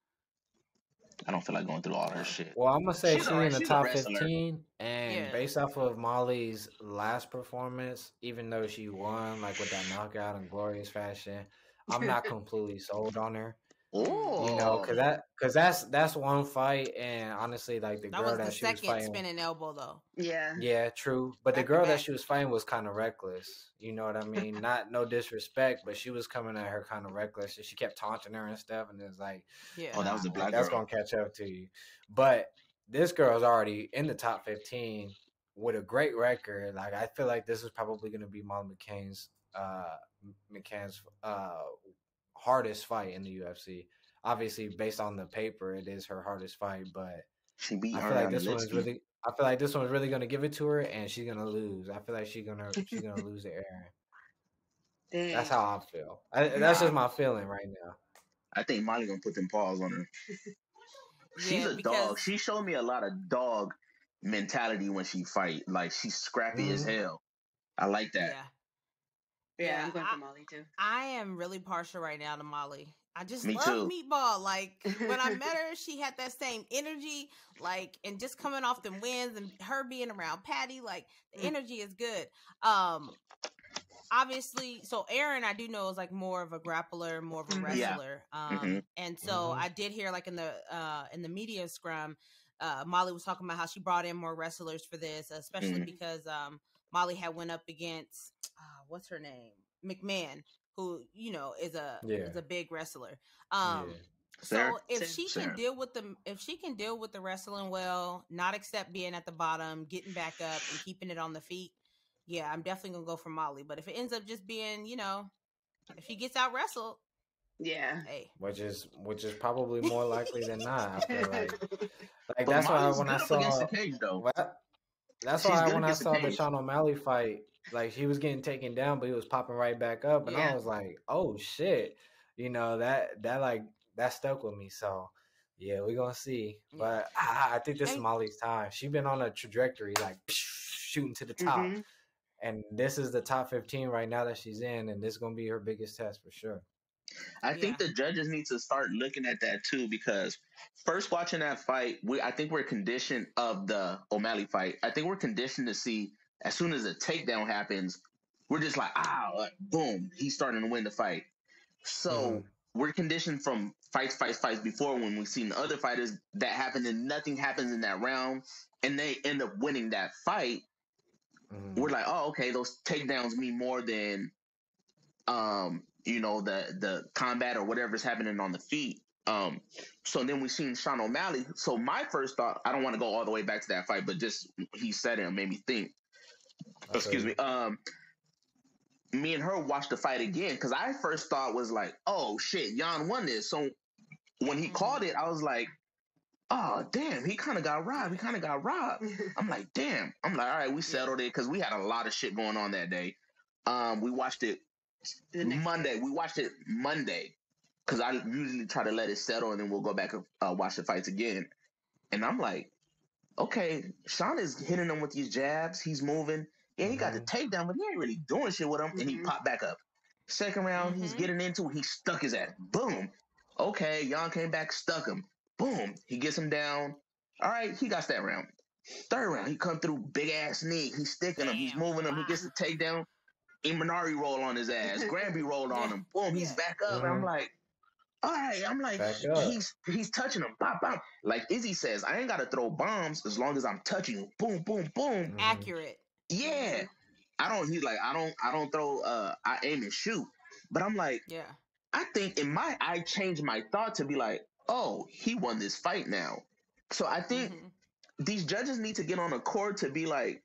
I don't feel like going through all her shit. Well, I'm gonna say She's she's, alright. in the She's top 15, and Yeah. based off of Molly's last performance, even though she won like with that knockout in glorious fashion, I'm not (laughs) completely sold on her. Oh, You know, cause that, cause that's that's one fight, and honestly, like the That girl was that the she was second fighting. spinning elbow though. Yeah. Yeah, true. But the Back to girl that she was fighting was kind of reckless. You know what I mean? Not no disrespect, but she was coming at her kind of reckless, and she kept taunting her and stuff. And it's like, Yeah. Oh, that was the like, black that's girl. gonna catch up to you. But this girl's already in the top fifteen with a great record. Like I feel like this is probably gonna be Molly McCain's uh McCann's uh hardest fight in the UFC. Obviously, based on the paper, it is her hardest fight, but she beat I her feel like this one's Lipski. really. I feel like this one's really gonna give it to her, and she's gonna lose. I feel like she's gonna she's gonna (laughs) lose the air. Damn. That's how I feel. I, that's just my feeling right now. I think Molly gonna put them paws on her. (laughs) She's Yeah, a because- dog. She showed me a lot of dog mentality when she fight. Like she's scrappy as Mhm. hell. I like that. Yeah. Yeah, Yeah, I'm going I- for Molly too. I am really partial right now to Molly. I just Me love too. Meatball. Like when I met (laughs) her, she had that same energy. Like and just coming off the wins and her being around Paddy, like the Mm. energy is good. Um, obviously, so Erin, I do know is like more of a grappler, more of a Mhm. Yeah. wrestler. Um, Mhm. and so Mhm. I did hear like in the uh in the media scrum, uh, Molly was talking about how she brought in more wrestlers for this, especially Mhm. because um Molly had went up against what's her name McMann, who you know is a Yeah. is a big wrestler. Um, yeah. Sarah? so if Sarah. she Sarah. can deal with the if she can deal with the wrestling well, not accept being at the bottom, getting back up and keeping it on the feet, yeah, I'm definitely gonna go for Molly. But if it ends up just being, you know, if she gets out wrestled, Yeah. hey, Which is which is probably more likely than not. Like (laughs) like But that's why when I saw the cage though. What? That's She's why when I against the saw the cage. Sean O'Malley fight, like he was getting taken down, but he was popping right back up, and I was like, "Oh shit!" You know that that like that stuck with me. So yeah, we're gonna see. Yeah. But I, I think this is Molly's time. She's been on a trajectory, like (laughs) shooting to the top, Mhm. and this is the top fifteen right now that she's in, and this is gonna be her biggest test for sure. I think the judges need to start looking at that too because first watching that fight, we I think we're conditioned of the O'Malley fight. I think we're conditioned to see as soon as a takedown happens, we're just like, ah, like, boom, he's starting to win the fight. So Mhm. we're conditioned from fights, fights, fights before when we've seen other fighters that happen and nothing happens in that round and they end up winning that fight Mhm. we're like, oh, okay, those takedowns mean more than, um, you know, the the combat or whatever's happening on the feet. Um, so then we've seen Sean O'Malley. So my first thought, I don't want to go all the way back to that fight, but just he said it and made me think. I Excuse me. Um, me and her watched the fight again because I first thought was like, oh shit, Yan won this. So when he Mhm. called it, I was like, oh damn, he kind of got robbed. He kind of got robbed. I'm like, damn. I'm like, all right, we (laughs) settled it because we had a lot of shit going on that day. Um, we watched it The next Monday. We watched it Monday because I usually try to let it settle and then we'll go back and uh, watch the fights again. And I'm like, okay, Sean is hitting him with these jabs. He's moving. Yeah, he got the takedown, but he ain't really doing shit with him. And he Mhm. popped back up. Second round, he's Mhm. getting into it. He stuck his ass. Boom. Okay, Yan came back, stuck him. Boom. He gets him down. All right, he got that round. Third round, he come through big ass knee. He's sticking him. He's Damn, moving him. He gets the takedown. Imanari roll on his ass. Granby rolled on (laughs) him. Boom, he's yeah. back up. And I'm like, all right. I'm like, he's he's touching him. Bop, bop. Like Izzy says, I ain't gotta throw bombs as long as I'm touching you. Boom, boom, boom. Mhm. accurate. Yeah. I don't he's like, I don't I don't throw uh I aim and shoot. But I'm like, Yeah, I think in my I changed my thought to be like, oh, he won this fight now. So I think Mhm. these judges need to get on a court to be like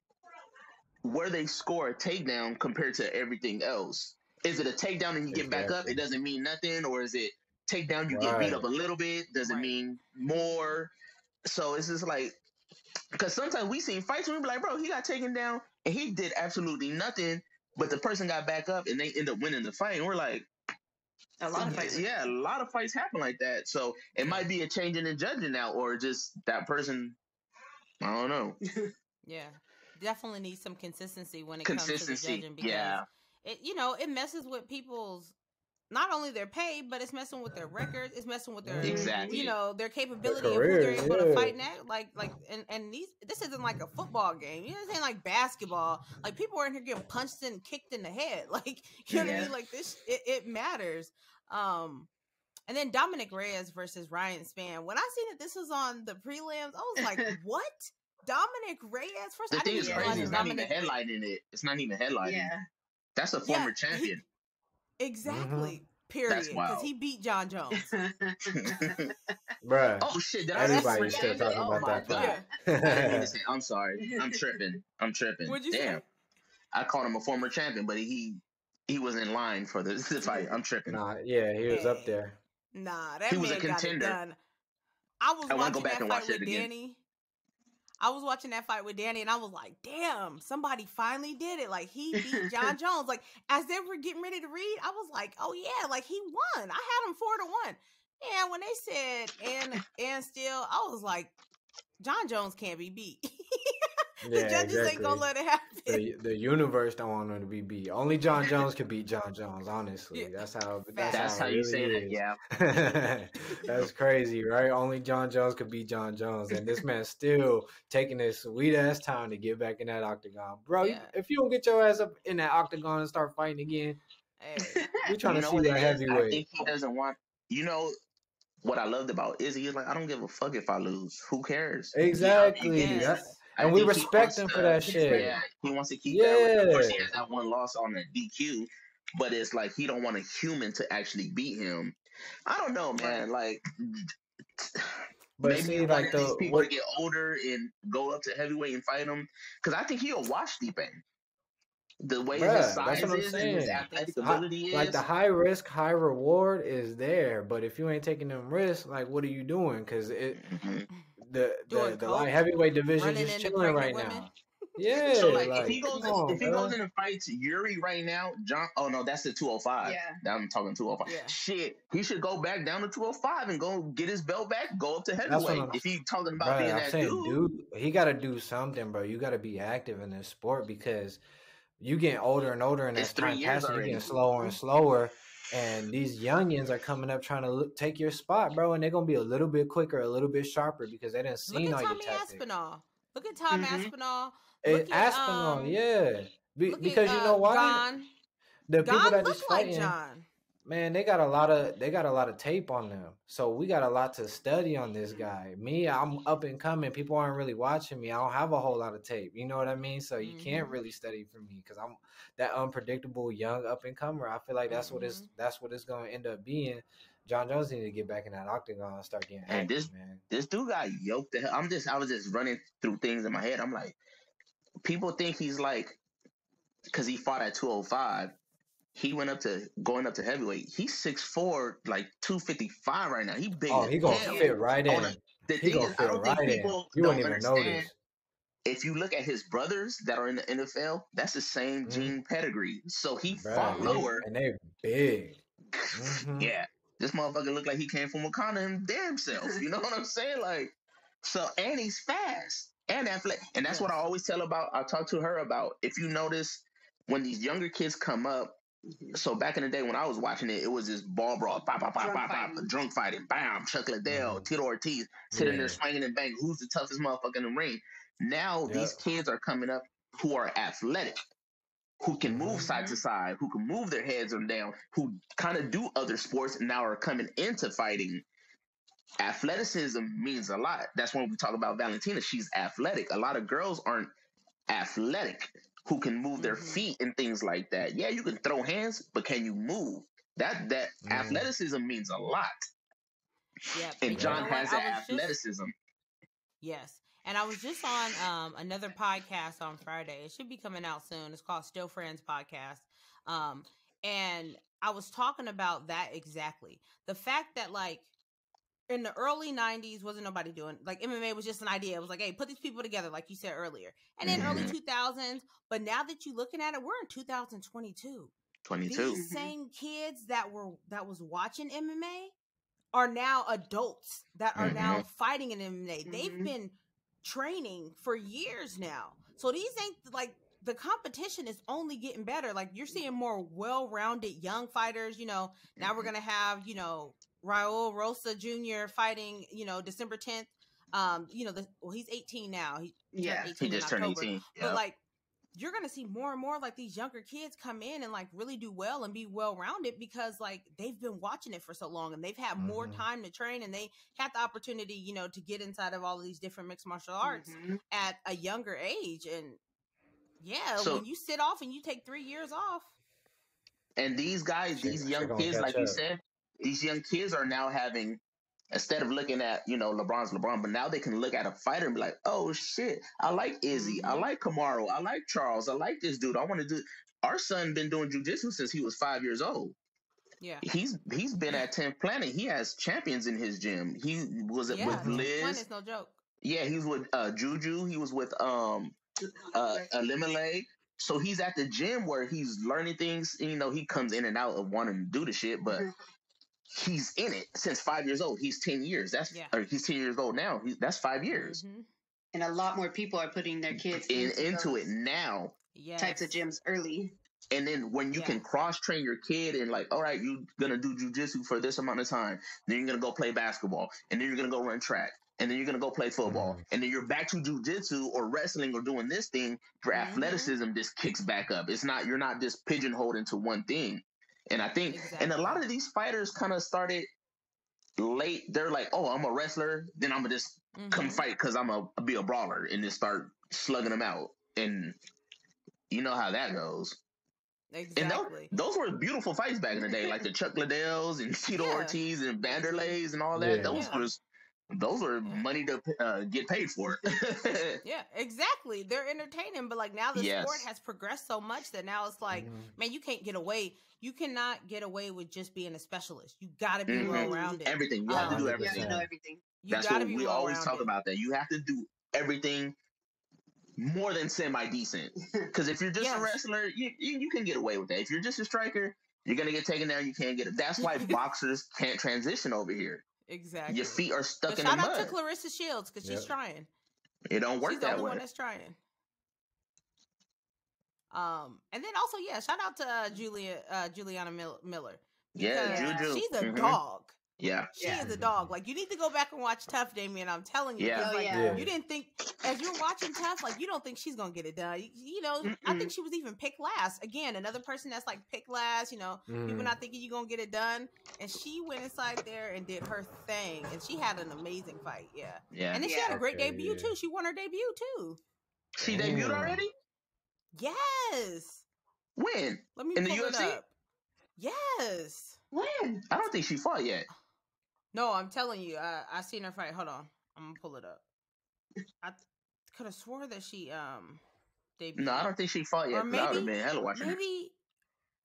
where they score a takedown compared to everything else. Is it a takedown and you get back up? It doesn't mean nothing, or is it takedown you get beat up a little bit? Does it Right. mean more? So it's just like because sometimes we seen fights and we be like, bro, he got taken down and he did absolutely nothing, but the person got back up and they end up winning the fight. And we're like, A lot of fights. yeah, a lot of fights happen like that. So it might be a change in the judging now, or just that person. I don't know. (laughs) yeah. Definitely needs some consistency when it comes to the judging because yeah. it you know it messes with people's not only their pay, but it's messing with their records. It's messing with their Exactly. you know their capability Their of who they're careers, able to yeah. fight next. Like like and and these this isn't like a football game. You know what I'm saying? Like basketball. Like people are in here getting punched and kicked in the head. (laughs) Like you know what I mean? Like this it, it matters. Um. And then Dominick Reyes versus Ryan Spann. When I seen that this was on the prelims, I was like, (laughs) "What? Dominick Reyes?" First, The I thing didn't is crazy. It's that not even Dominick headlining it. It's not even headlining. Yeah. That's a former he- champion. Mm-hmm. exactly. Period. Because he beat Jon Jones. (laughs) Bruh. oh shit! Did I Everybody's still talking oh about that God. fight. I mean (laughs) say, I'm sorry. I'm tripping. I'm tripping. What'd you Damn. say? I called him a former champion, but he he was in line for the, (laughs) the fight. I'm tripping. Nah, yeah, he was up there. Nah, that He was a man got it contender. done. I was I wanna go back that and fight watch it with again. Danny. I was watching that fight with Danny, and I was like, "Damn, somebody finally did it! Like he beat Jon (laughs) Jones." Like as they were getting ready to read, I was like, "Oh yeah, like he won. I had him four to one." And when they said and and still, I was like, "Jon Jones can't be beat." (laughs) the Yeah, judges ain't gonna let it happen. The, the universe don't want him to be beat. Only Jon (laughs) Jones can beat Jon Jones. Honestly, Yeah. that's how. That's, That's how, how it you really say that. is. Yeah. (laughs) That's crazy, right? Only Jon Jones could beat Jon Jones, and this man's still taking his sweet ass time to get back in that octagon, bro. Yeah. If you don't get your ass up in that octagon and start fighting again, Hey, we trying You to see that it is? I think he doesn't want. You know what I loved about Izzy is like I don't give a fuck if I lose. Who cares? Exactly. Yeah. That- I and we respect him for that shit. Yeah, he wants to keep that. Of course, he has that one loss on the DQ, but it's like he don't want a human to actually beat him. I don't know, man. Like But maybe see, like the these people what, get older and go up to heavyweight and fight him because I think he'll watch Stipe. The way Bruh, his size is and his athletic ability is, like the high risk, high reward is there. But if you ain't taking them risks, like what are you doing? Because it Mhm. The the, the light heavyweight division running is chilling right pregnant now. (laughs) (laughs) Yeah, So like, like, if he goes on, if he goes in and fights Yuri right now, Jon oh no, that's the 205. Yeah. Now I'm talking 205. Yeah. Shit, he should go back down to 205 and go get his belt back, go up to heavyweight. If he talking about Bruh, being I'm that saying, dude, dude, he got to do something, bro. You got to be active in this sport because you getting older and older, and It's as time passes, you getting slower and slower. And these youngins are coming up trying to look, take your spot, bro, and they're gonna be a little bit quicker, a little bit sharper because they didn't see seen at all your Tommy tactics. Aspinall. Look at Tom Mhm. Aspinall. Eh, Look at, Aspinall, um, yeah, Be, Look because at, you uh, know why Gon. the people Gon that look is like fighting, Jon. Man, they got a lot of they got a lot of tape on them. So we got a lot to study on this guy. Me, I'm up and coming. People aren't really watching me. I don't have a whole lot of tape. You know what I mean? So you can't Mhm. really study for me because I'm that unpredictable young up and comer. I feel like that's what it's Mm-hmm. that's what it's gonna end up being. Jon Jones need to get back in that octagon and start getting And this- man. this dude got yoked to hell. I'm just I was just running through things in my head. I'm like, people think he's like because he fought at 205. He went up to going up to heavyweight. He's 6'4, like 255 right now. He big. Oh, he gonna hell. fit right in. a- The He thing gonna is, I fit don't think right in. You don't even understand. notice. If you look at his brothers that are in the NFL, that's the same Mhm. gene pedigree. So he Bruh, fought lower. and they big. (laughs) Mhm. Yeah, this motherfucker looked like he came from Wakanda and damn self. You know (laughs) what I'm saying? Like, so and he's fast and athletic, and that's what I always tell about. I talk to her about. If you notice, when these younger kids come up, so back in the day when I was watching it, it was just ball brawl, pop, pop, pop, Drunk pop, pop, fighting. drunk fighting, bam, Chuck Liddell, Mhm. Tito Ortiz sitting there swinging and banging. Who's the toughest motherfucker in the ring? Now these kids are coming up who are athletic, who can move side to side, who can move their heads and down, who kind of do other sports and now are coming into fighting. Athleticism means a lot. That's when we talk about Valentina. She's athletic. A lot of girls aren't athletic, who can move their Mhm. feet and things like that. Yeah, you can throw hands, but can you move? That that Mm. athleticism means a lot. Yeah. And you Jon know has that was just- athleticism. Yes. And I was just on um, another podcast on Friday. It should be coming out soon. It's called Still Friends Podcast. Um, and I was talking about that exactly. The fact that like in the early 90s wasn't nobody doing like MMA was just an idea. It was like, hey, put these people together, like you said earlier. And then early Mhm. 2000s, but now that you're looking at it, we're in 2022. 22. These same kids that were that was watching MMA are now adults that are now fighting in MMA. They've Mhm. been training for years now. So these ain't like the competition is only getting better. Like you're seeing more well-rounded young fighters. You know, now we're Mm-hmm. gonna have you know Raul Rosas Jr. fighting. You know, December 10th. Um, you know, the well, he's 18 now. He Yeah. 18 He just turned October. 18. But like you're gonna see more and more like these younger kids come in and like really do well and be well rounded because like they've been watching it for so long and they've had more Mhm. time to train and they had the opportunity, you know, to get inside of all of these different mixed martial arts Mhm. at a younger age. And yeah, So- when you sit off and you take three years off, And these guys, these young kids, catch like you said, these young kids are now having instead of looking at you know LeBron's LeBron, but now they can look at a fighter and be like, oh shit, I like Izzy, I Mhm. like Kamaru, I like Charles, I like this dude. I want to do. Our son been doing jujitsu since he was five years old. yeah. He's he's been at 10th Planet. He has champions in his gym. He was Yeah, with Liz. is no joke. Yeah, he was with uh, Juju. He was with um uh, Elimelech. So he's at the gym where he's learning things. You know, he comes in and out of wanting to do the shit, but. He's in it since five years old. He's ten years. That's Yeah. or he's ten years old now. He, that's five years Mhm. And a lot more people are putting their kids in, into those it now. Yes. types of gyms early. And then when you Yeah. can cross train your kid and like, all right, you're gonna do jujitsu for this amount of time, then you're gonna go play basketball, and then you're gonna go run track, and then you're gonna go play football, Mhm. and then you're back to jujitsu or wrestling or doing this thing. Your Mhm. athleticism just kicks back up. It's not you're not just pigeonholed into one thing. And I think, and a lot of these fighters kind of started late. They're like, oh, I'm a wrestler, then I'm gonna just come Mhm. fight because I'm a be a brawler, and just start slugging them out. And you know how that goes. And those, Exactly. those were beautiful fights back in the day, like the (laughs) Chuck Liddells and Tito Yeah. Ortiz and Wanderleis and all that. Yeah. Those Yeah. was those are money to uh, get paid for. (laughs) Yeah, exactly. They're entertaining, but like now the sport has progressed so much that now it's like, Mhm. man, you can't get away. You cannot get away with just being a specialist. You got to be Mhm. well rounded. everything you have to Um, do You have everything. to know everything. You That's got to what be we well always talk about. That you have to do everything more than semi decent. Because (laughs) if you're just Yes. a wrestler, you, you you can get away with that. If you're just a striker, you're gonna get taken down. You can't get it. That's why (laughs) boxers can't transition over here. Exactly. Your feet are stuck But in the shout out to Claressa Shields because she's trying. it don't work she's the only way. one that's trying. Um, and then also, yeah, shout out to uh, Julia uh, Juliana Mil- Miller. Yeah, Juju. She's a Mhm. dog. Yeah. She Yeah. is a dog. Like you need to go back and watch TUF, Damien. I'm telling you. Yeah. 'cause, Oh, like, yeah. Yeah. You didn't think as you're watching TUF, like you don't think she's gonna get it done. You, you know, I think she was even picked last. Again, another person that's like picked last. You know, people Mhm. not thinking you're gonna get it done, and she went inside there and did her thing, and she had an amazing fight. Yeah, Yeah. and then she had a great Okay, debut yeah. too. She won her debut too. she debuted Damn. already? Yes. When? Let me In the pull it UFC? up. Yes. When? I don't think she fought yet. No, I'm telling you, I I seen her fight. Hold on, I'm gonna pull it up. I could have swore that she um debuted. No, I don't think she fought yet. Or 'cause I would have maybe- been hella watching her. Maybe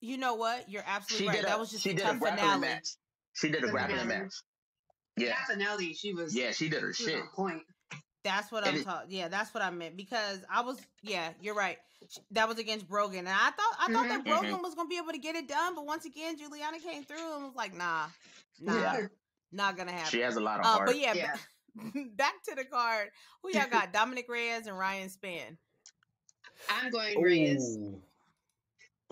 you know what? You're absolutely She right. a that was just she a did a tough grappling finale. match. She did a The grappling match. Yeah. That finale, she was. Yeah, she did her she shit. point. That's what And I'm talking. Yeah, that's what I meant because I was. Yeah, you're right. Sh- That was against Brogan, and I thought I thought that Mhm, Brogan was gonna be able to get it done, but once again, Juliana came through and was like, "Nah, nah, Yeah. Not gonna happen." She has a lot of Uh, heart. but yeah, Yeah. (laughs) back to the card. Who y'all (laughs) got? Dominick Reyes and Ryan Spann. I'm going Reyes.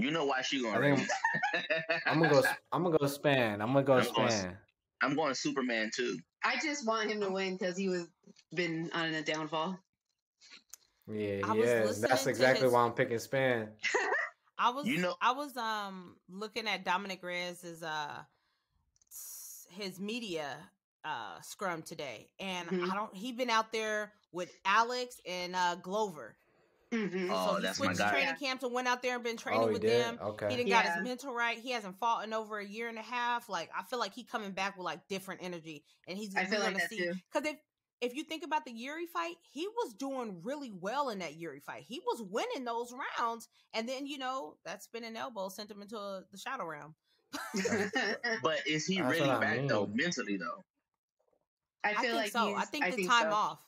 You know why she going think to (laughs) I'm gonna go. I'm gonna go Spann. I'm gonna go I'm going- Spann. I'm going Superman too. I just want him to win because he was been on a downfall. Yeah, I yeah. That's exactly his- why I'm picking Spann. I was You know- I was um looking at Dominick Reyes's uh s- his media uh scrum today and Mhm. I don't he been out there with Alex and uh Glover. Mm-hmm. Oh, so he that's my switched guy. training camps and went out there and been training Oh, with did. them. He didn't got his mental right. He hasn't fought in over a year and a half. Like I feel like he coming back with like different energy, and he's I feel gonna that see too. because if if you think about the Yuri fight, he was doing really well in that Yuri fight. He was winning those rounds, and then you know that spinning elbow sent him into uh, the shadow realm. But is he That's really what I back though mentally though? I I, feel think like so. he's- I think the think time so. off.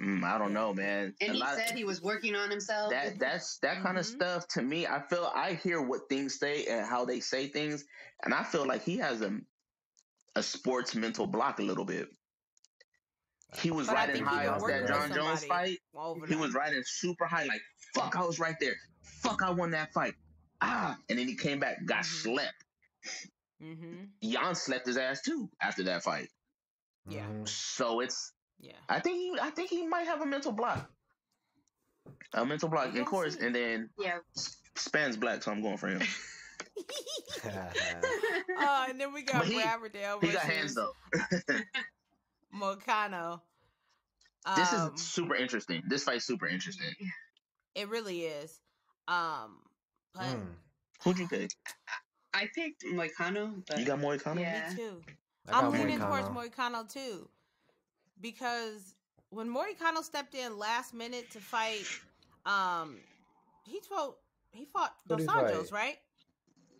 Mm, I don't know, man. And A he lot- said he was working on himself. that that's that kind of Mhm. stuff to me. I feel I hear what things say and how they say things, and I feel like he has a a sports mental block a little bit. He was But riding high off that Jon Jones fight. over He was riding super high, like fuck, I was right there. Fuck, I won that fight. Ah, and then he came back, got Mhm. slept. Mm-hmm. Yan slept his ass too after that fight. Yeah. Mhm. So it's, Yeah. I think he, I think he might have a mental block, a mental block, We of course. see. And then Yeah. Spann's black, so I'm going for him. uh, (laughs) (laughs) and then we got But he- Brad He got hands versus though. (laughs) Moicano. This Um, is super interesting. This fight's super interesting. it really is. Um, but Mm. Who'd you pick? I picked Moicano, but You got Moicano? Yeah. me too. I got I'm leaning towards Moicano. Moicano too, because when Moicano stepped in last minute to fight, um, he fought he fought Who'd Dos he fight? Anjos, right?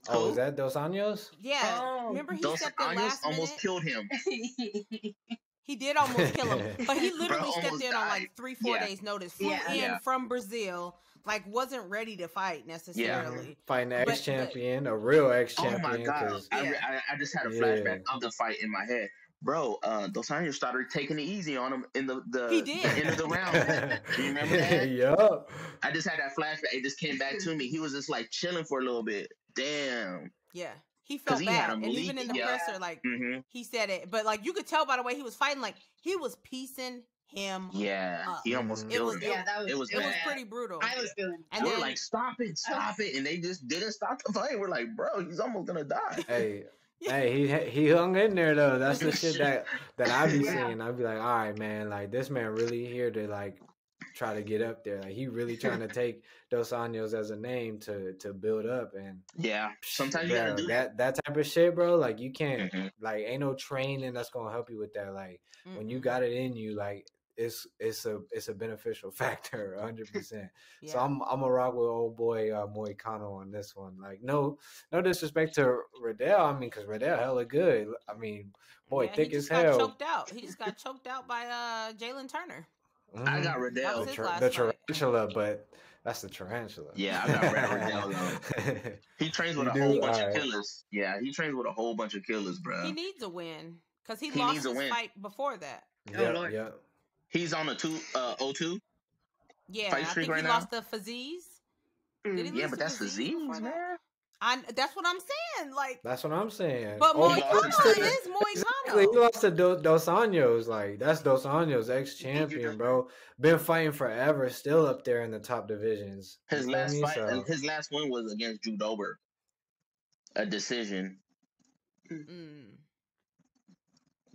Oh, Who? is that Dos Anjos? Yeah, Oh, remember he Dos stepped in Anjos last almost minute. killed him. (laughs) He did almost kill him, but he (laughs) literally stepped almost in on died. like three, four Yeah. days notice. Flew Yeah. in Yeah. from Brazil, like wasn't ready to fight necessarily. Fighting the But- ex champion, a real ex champion. Oh my god! I, Yeah. I, I just had a Yeah. flashback of the fight in my head, bro. Uh, Dos Anjos started taking it easy on him in the the, He did. the end of the round. (laughs) Do you remember that? (laughs) yup. I just had that flashback. It just came back to me. He was just like chilling for a little bit. Damn. Yeah, He felt he bad, and even in the leaking, yeah. presser, like hmm he said it, but like you could tell by the way he was fighting, like he was piecing him. Yeah, Uh, he almost it It killed was him. yeah, that was It was It was pretty brutal. I was feeling. And we then- were like, "Stop it, stop it!" And they just didn't stop the fight. We're like, "Bro, he's almost gonna die." (laughs) Hey, (laughs) hey, he he hung in there though. (laughs) That's the shit that that I be Yeah. seeing. I'd be like, all right, man, like this man really here to like try to get up there. Like he really trying to take Dos Anjos as a name to to build up and Yeah, sometimes you gotta do that. that that type of shit, bro. Like you can't Mhm. like ain't no training that's gonna help you with that. Like when you got it in you, like it's it's a it's a beneficial (laughs) factor, hundred (laughs) percent. So I'm I'm a rock with old boy uh, Moicano on this one. Like no no disrespect to Riddell. I mean, cause Riddell hella good. I mean, boy, Yeah, he thick as got hell. Choked out. He just got choked out by uh Jalin Turner. I Mhm. got Riddell. the, his tar- last the tarantula, but that's the tarantula. Yeah, I got Brad Riddell (laughs) though. He trains with You a whole do? bunch of killers. Yeah, he trains with a whole bunch of killers, bro. He needs a win because he, He lost needs a his win. fight before that. Oh, Yep, Lord. yep. He's on a two uh O two. Yeah, Fight I streak think right he now? lost to Fiziev. Mm. Yeah, but that's Fiziev disease, that? man. I, that's what I'm saying. Like, That's what I'm saying. but Oh, he he Moicano lost lost to- to- is (laughs) Exactly, he lost to Do- Dos Anjos. Like that's Dos Anjos, ex champion, bro. Been fighting forever, still up there in the top divisions. His feel last me? fight, So- his last win was against Drew Dober. A decision. Mm.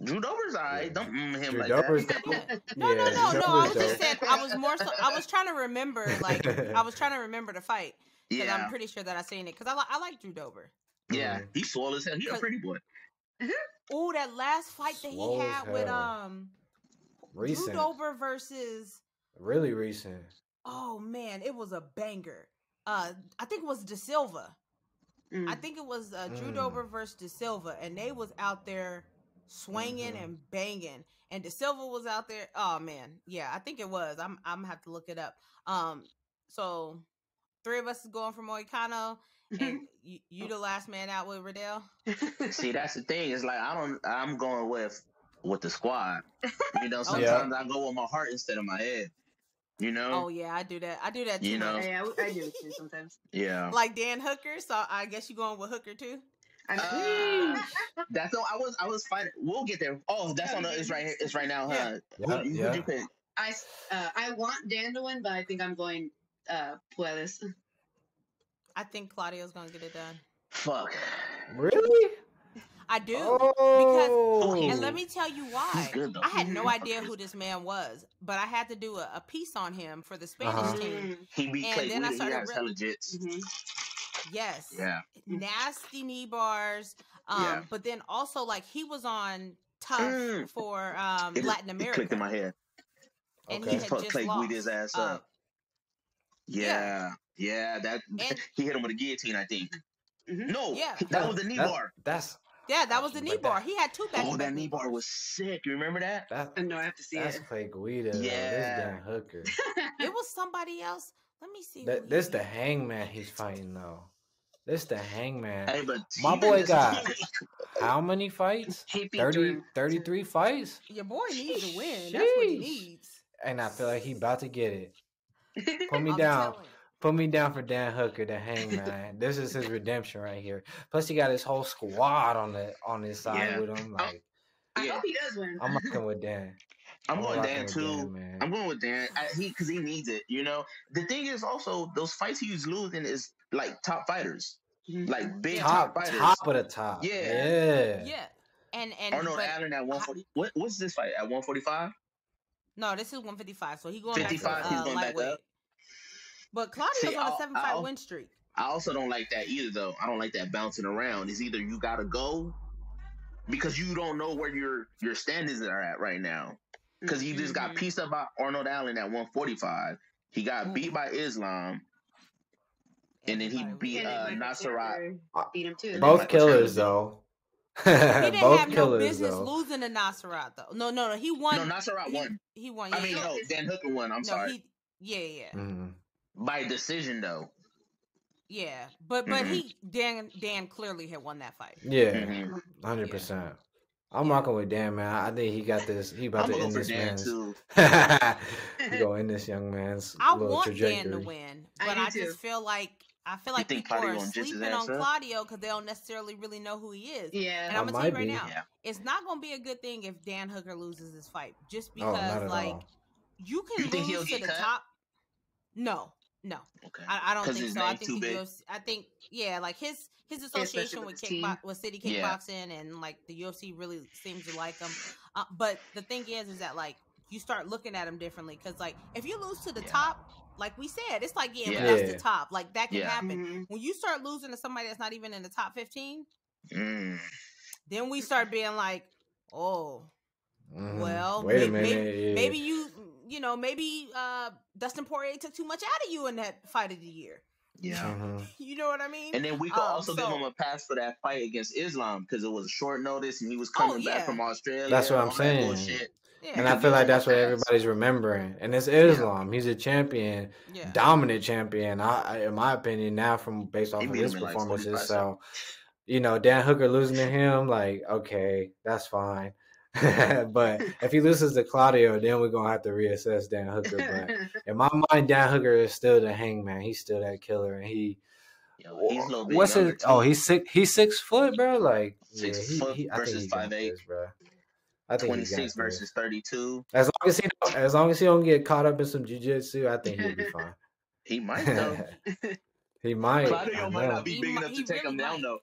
Drew Dober's alright. Don't mm him Drew like Dober's that. dope. No, (laughs) no, Yeah, no, Drew no. I Dober's was just saying. I was more so. I was trying to remember. Like, (laughs) I was trying to remember the fight because Yeah, I'm pretty sure that I seen it because I, li- I like Drew Dober. yeah. Mhm. He's swole as hell. He a pretty boy. Oh, that last fight that he Swole as had with hell. um Drew recent, Dober versus really recent. oh man, it was a banger. Uh, I think it was De Silva. Mm. I think it was uh, Drew Mm. Dober versus De Silva, and they was out there swinging Mhm. and banging, and De Silva was out there. Oh man, yeah, I think it was. I'm I'm gonna have to look it up. Um, so three of us is going for Moicano, and (laughs) you, you the last man out with Riddell. See, that's the thing. It's like I don't. I'm going with with the squad. You know, (laughs) Oh, yeah. sometimes I go with my heart instead of my head. You know. Oh yeah, I do that. I do that too. You know. yeah, I, I do it too sometimes. Yeah. like Dan Hooker. So I guess you going with Hooker too. I'm, Uh, (laughs) that's all. I was. I was fighting. We'll get there. Oh, that's on. The, it's right here. It's right now, huh? Yeah. Who, Yeah, who'd you pick? I s- uh, I want Dan to win, but I think I'm going uh Puelles. (laughs) I think Claudio's gonna get it done. Fuck. Really? I do. Oh, And let me tell you why. good. I had no idea who this man was, but I had to do a, a piece on him for the Spanish Uh-huh. team. He beat And Clay then I Guida. He started has re- hella jits. Yes. Yeah. Nasty knee bars. Um, Yeah. but then also like he was on TUF Mm. for um It Latin America. clicked in my head. and Okay. he He had fucked just Clay lost. Guida's ass Uh, up. Yeah. Yeah. That And- (laughs) he hit him with a guillotine. I think. Mhm. No. Yeah. That was the knee That- bar. That's yeah, that was the But knee that- bar. He had two back. Oh, that knee bar was sick. You remember that? that. No, I have to see That's it. Clay Guida. Yeah. Yeah. This damn hooker. It was somebody else. Let me see. who That this the hangman he's fighting though. This the Hangman. Hey, but My boy been got how many fights? He 30, 33 fights? Your boy needs to win. That's what he needs. And I feel like he about to get it. (laughs) Put me down. telling. Put me down for Dan Hooker, the Hangman. this is his redemption right here. Plus, he got his whole squad on the on his side Yeah. with him. Oh, like I Yeah. hope he does win. I'm rocking (laughs) with Dan. I'm I'm going rocking Dan too. Dan, man. I'm going with Dan. I, he because he needs it. You know, the thing is also those fights he's losing is like top fighters, like big Yeah. top, top fighters. top of the top. Yeah. Yeah. Yeah. And and Arnold but, Allen at 140. What what's this fight at 145? no, this is 155. So he going back to 55, he's uh, going back lightweight. up. But Claudio's See, on a I'll- seven fight win streak. I also don't like that either, though. I don't like that bouncing around. It's either you gotta go because you don't know where your your standings are at right now. Because he just got Mhm. pieced up by Arnold Allen at 145. He got beat by Islam, and then he beat And uh, then Nasrat. Beat him too. Both killers though. (laughs) He didn't (laughs) Both have no business though. losing to Nasrat though. No, no, no. He won. No, Nasrat he, won. He won. I mean, yeah. no, Dan Hooker won. I'm no, sorry. he. Yeah, yeah, yeah. Mhm. By decision, though. yeah. But but Mhm. he Dan Dan clearly had won that fight. Yeah, Mhm. hundred percent. I'm rocking with Dan, man. I think he got this. He about I'm to end this Dan man's. too. (laughs) he gonna end this young man's I little want trajectory. Dan to win, but do I, just feel like I feel like think people Claudio are gonna jinx his sleeping on? Claudio because they don't necessarily really know who he is. Yeah. And I I'm gonna tell you right be. now, Yeah. it's not gonna be a good thing if Dan Hooker loses this fight, just Oh, because at like all. you can You think he'll lose to get the cut? top. No, no, Okay. I, I don't think so. I think too the big? UFC, I think yeah, like his his association with with kickbox with City Yeah. Kickboxing and like the UFC really seems to like him. Uh, but the thing is, is that like you start looking at him differently because like if you lose to the Yeah. top, like we said, it's like getting Yeah. past Yeah. the top. Like that can Yeah. happen. Mhm. When you start losing to somebody that's not even in the top fifteen, Mm. then we start being like, oh, Mhm. well, wait may- a may- minute. yeah. maybe you, you know, maybe uh Dustin Poirier took too much out of you in that fight of the year. Yeah. Mhm. (laughs) You know what I mean? And then we could Um, also give him a pass for that fight against Islam because it was a short notice and he was coming Oh, back from Australia. That's what I'm all that saying. bullshit. Yeah, And I feel like that's what everybody's remembering. And it's Islam. He's a champion, yeah. dominant champion. I, I, in my opinion, now from based off He of his him like, performances. so, you know, Dan Hooker losing to him, like, okay, that's fine. (laughs) but if he loses to Claudio, then we're gonna have to reassess Dan Hooker. But (laughs) in my mind, Dan Hooker is still the hangman. He's still that killer, and he. Yo, he's a little bit What's younger, his? Oh, he's six. He's six foot, bro. Like Six yeah, he, foot he, versus he got 5'8". this, bro. I think 26 this. versus 32. As long as he, don't, as long as he don't get caught up in some jujitsu, I think he'll be fine. (laughs) He might though. he might. Claudio might not be He big mi- enough to take really him down might. though.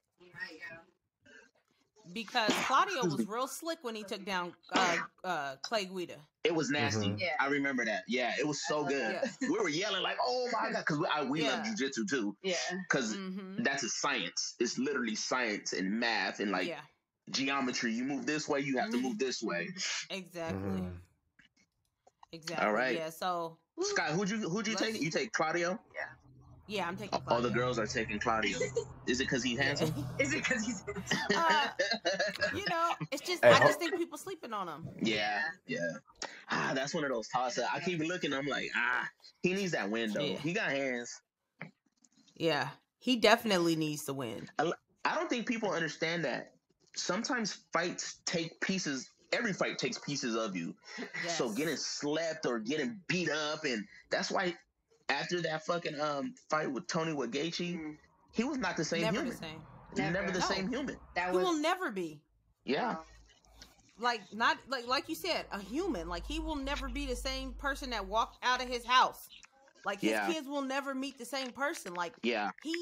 because Claudio was real slick when he took down uh, uh, Clay Guida. It was nasty. Mhm. Yeah. I remember that. Yeah, it was so good. Yeah. We were yelling like, "Oh my god!" Because we, I- we love Yeah. jujitsu too. yeah. Because hmm that's a science. It's literally science and math and like yeah, geometry. You move this way, you have to move this way. exactly, Mhm. exactly. All right. Yeah. So Scott, who'd you who'd you Let's- take? You take Claudio. yeah, Yeah, I'm taking. All the girls are taking Claudio. Is it because he's handsome? (laughs) Is it because he's (laughs) Uh, you know, it's just Hey, I just think people sleeping on him. yeah, yeah. Ah, that's one of those tosses. I keep looking. I'm like, ah, he needs that win though. Yeah. He got hands. Yeah, he definitely needs to win. I don't think people understand that. Sometimes fights take pieces. Every fight takes pieces of you. So getting slept or getting beat up, and that's why after that fucking um fight with Tony Wagachi, Mm. he was not the same never human. the same. Never, Never. the No. same human. that He was will never be. Yeah. like not like like you said a human like he will never be the same person that walked out of his house like his Yeah. kids will never meet the same person like Yeah. he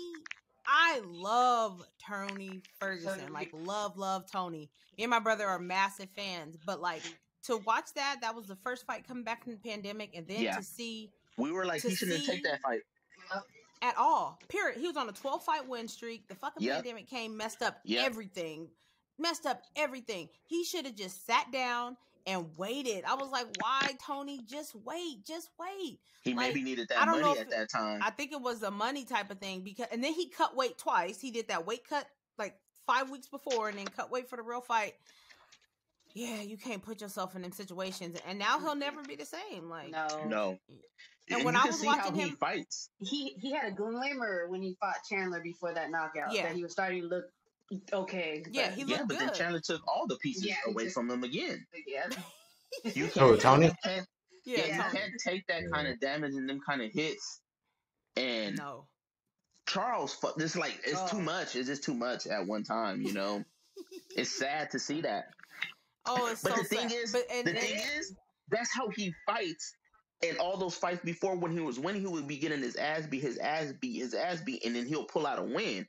i love tony ferguson like love love tony me and my brother are massive fans but like to watch that that was the first fight coming back from the pandemic and then Yeah. to see We were like, he shouldn't take that fight. at all. Period. He was on a 12 fight win streak. The fucking Yep. pandemic came, messed up Yep. everything. Messed up everything. He should have just sat down and waited. I was like, why, Tony? Just wait. Just wait. He Like, maybe needed I that don't money if at that time. I think it was a money type of thing because and then he cut weight twice. He did that weight cut like five weeks before and then cut weight for the real fight. yeah, you can't put yourself in them situations, and now he'll mm-hmm. never be the same. Like no, no. And And when you I was see how watching he him- fights. he he had a glimmer when he fought Chandler before that knockout. Yeah. that he was starting to look okay. Yeah, but- he Yeah, looked but then good. Chandler took all the pieces Yeah, away took- from him again. (laughs) yeah. You (laughs) Oh, can't, Tony? you can't, yeah, yeah, you can't take that kind of damage and them kind of hits. And no. Charles, fu- this like it's too Oh. much. It's just too much at one time. You know, (laughs) it's sad to see that. Oh, it's But so the thing sad. is, but and, the and- thing is, that's how he fights. And all those fights before, when he was winning, he would be getting his ass beat, his ass beat, his ass beat, and then he'll pull out a win.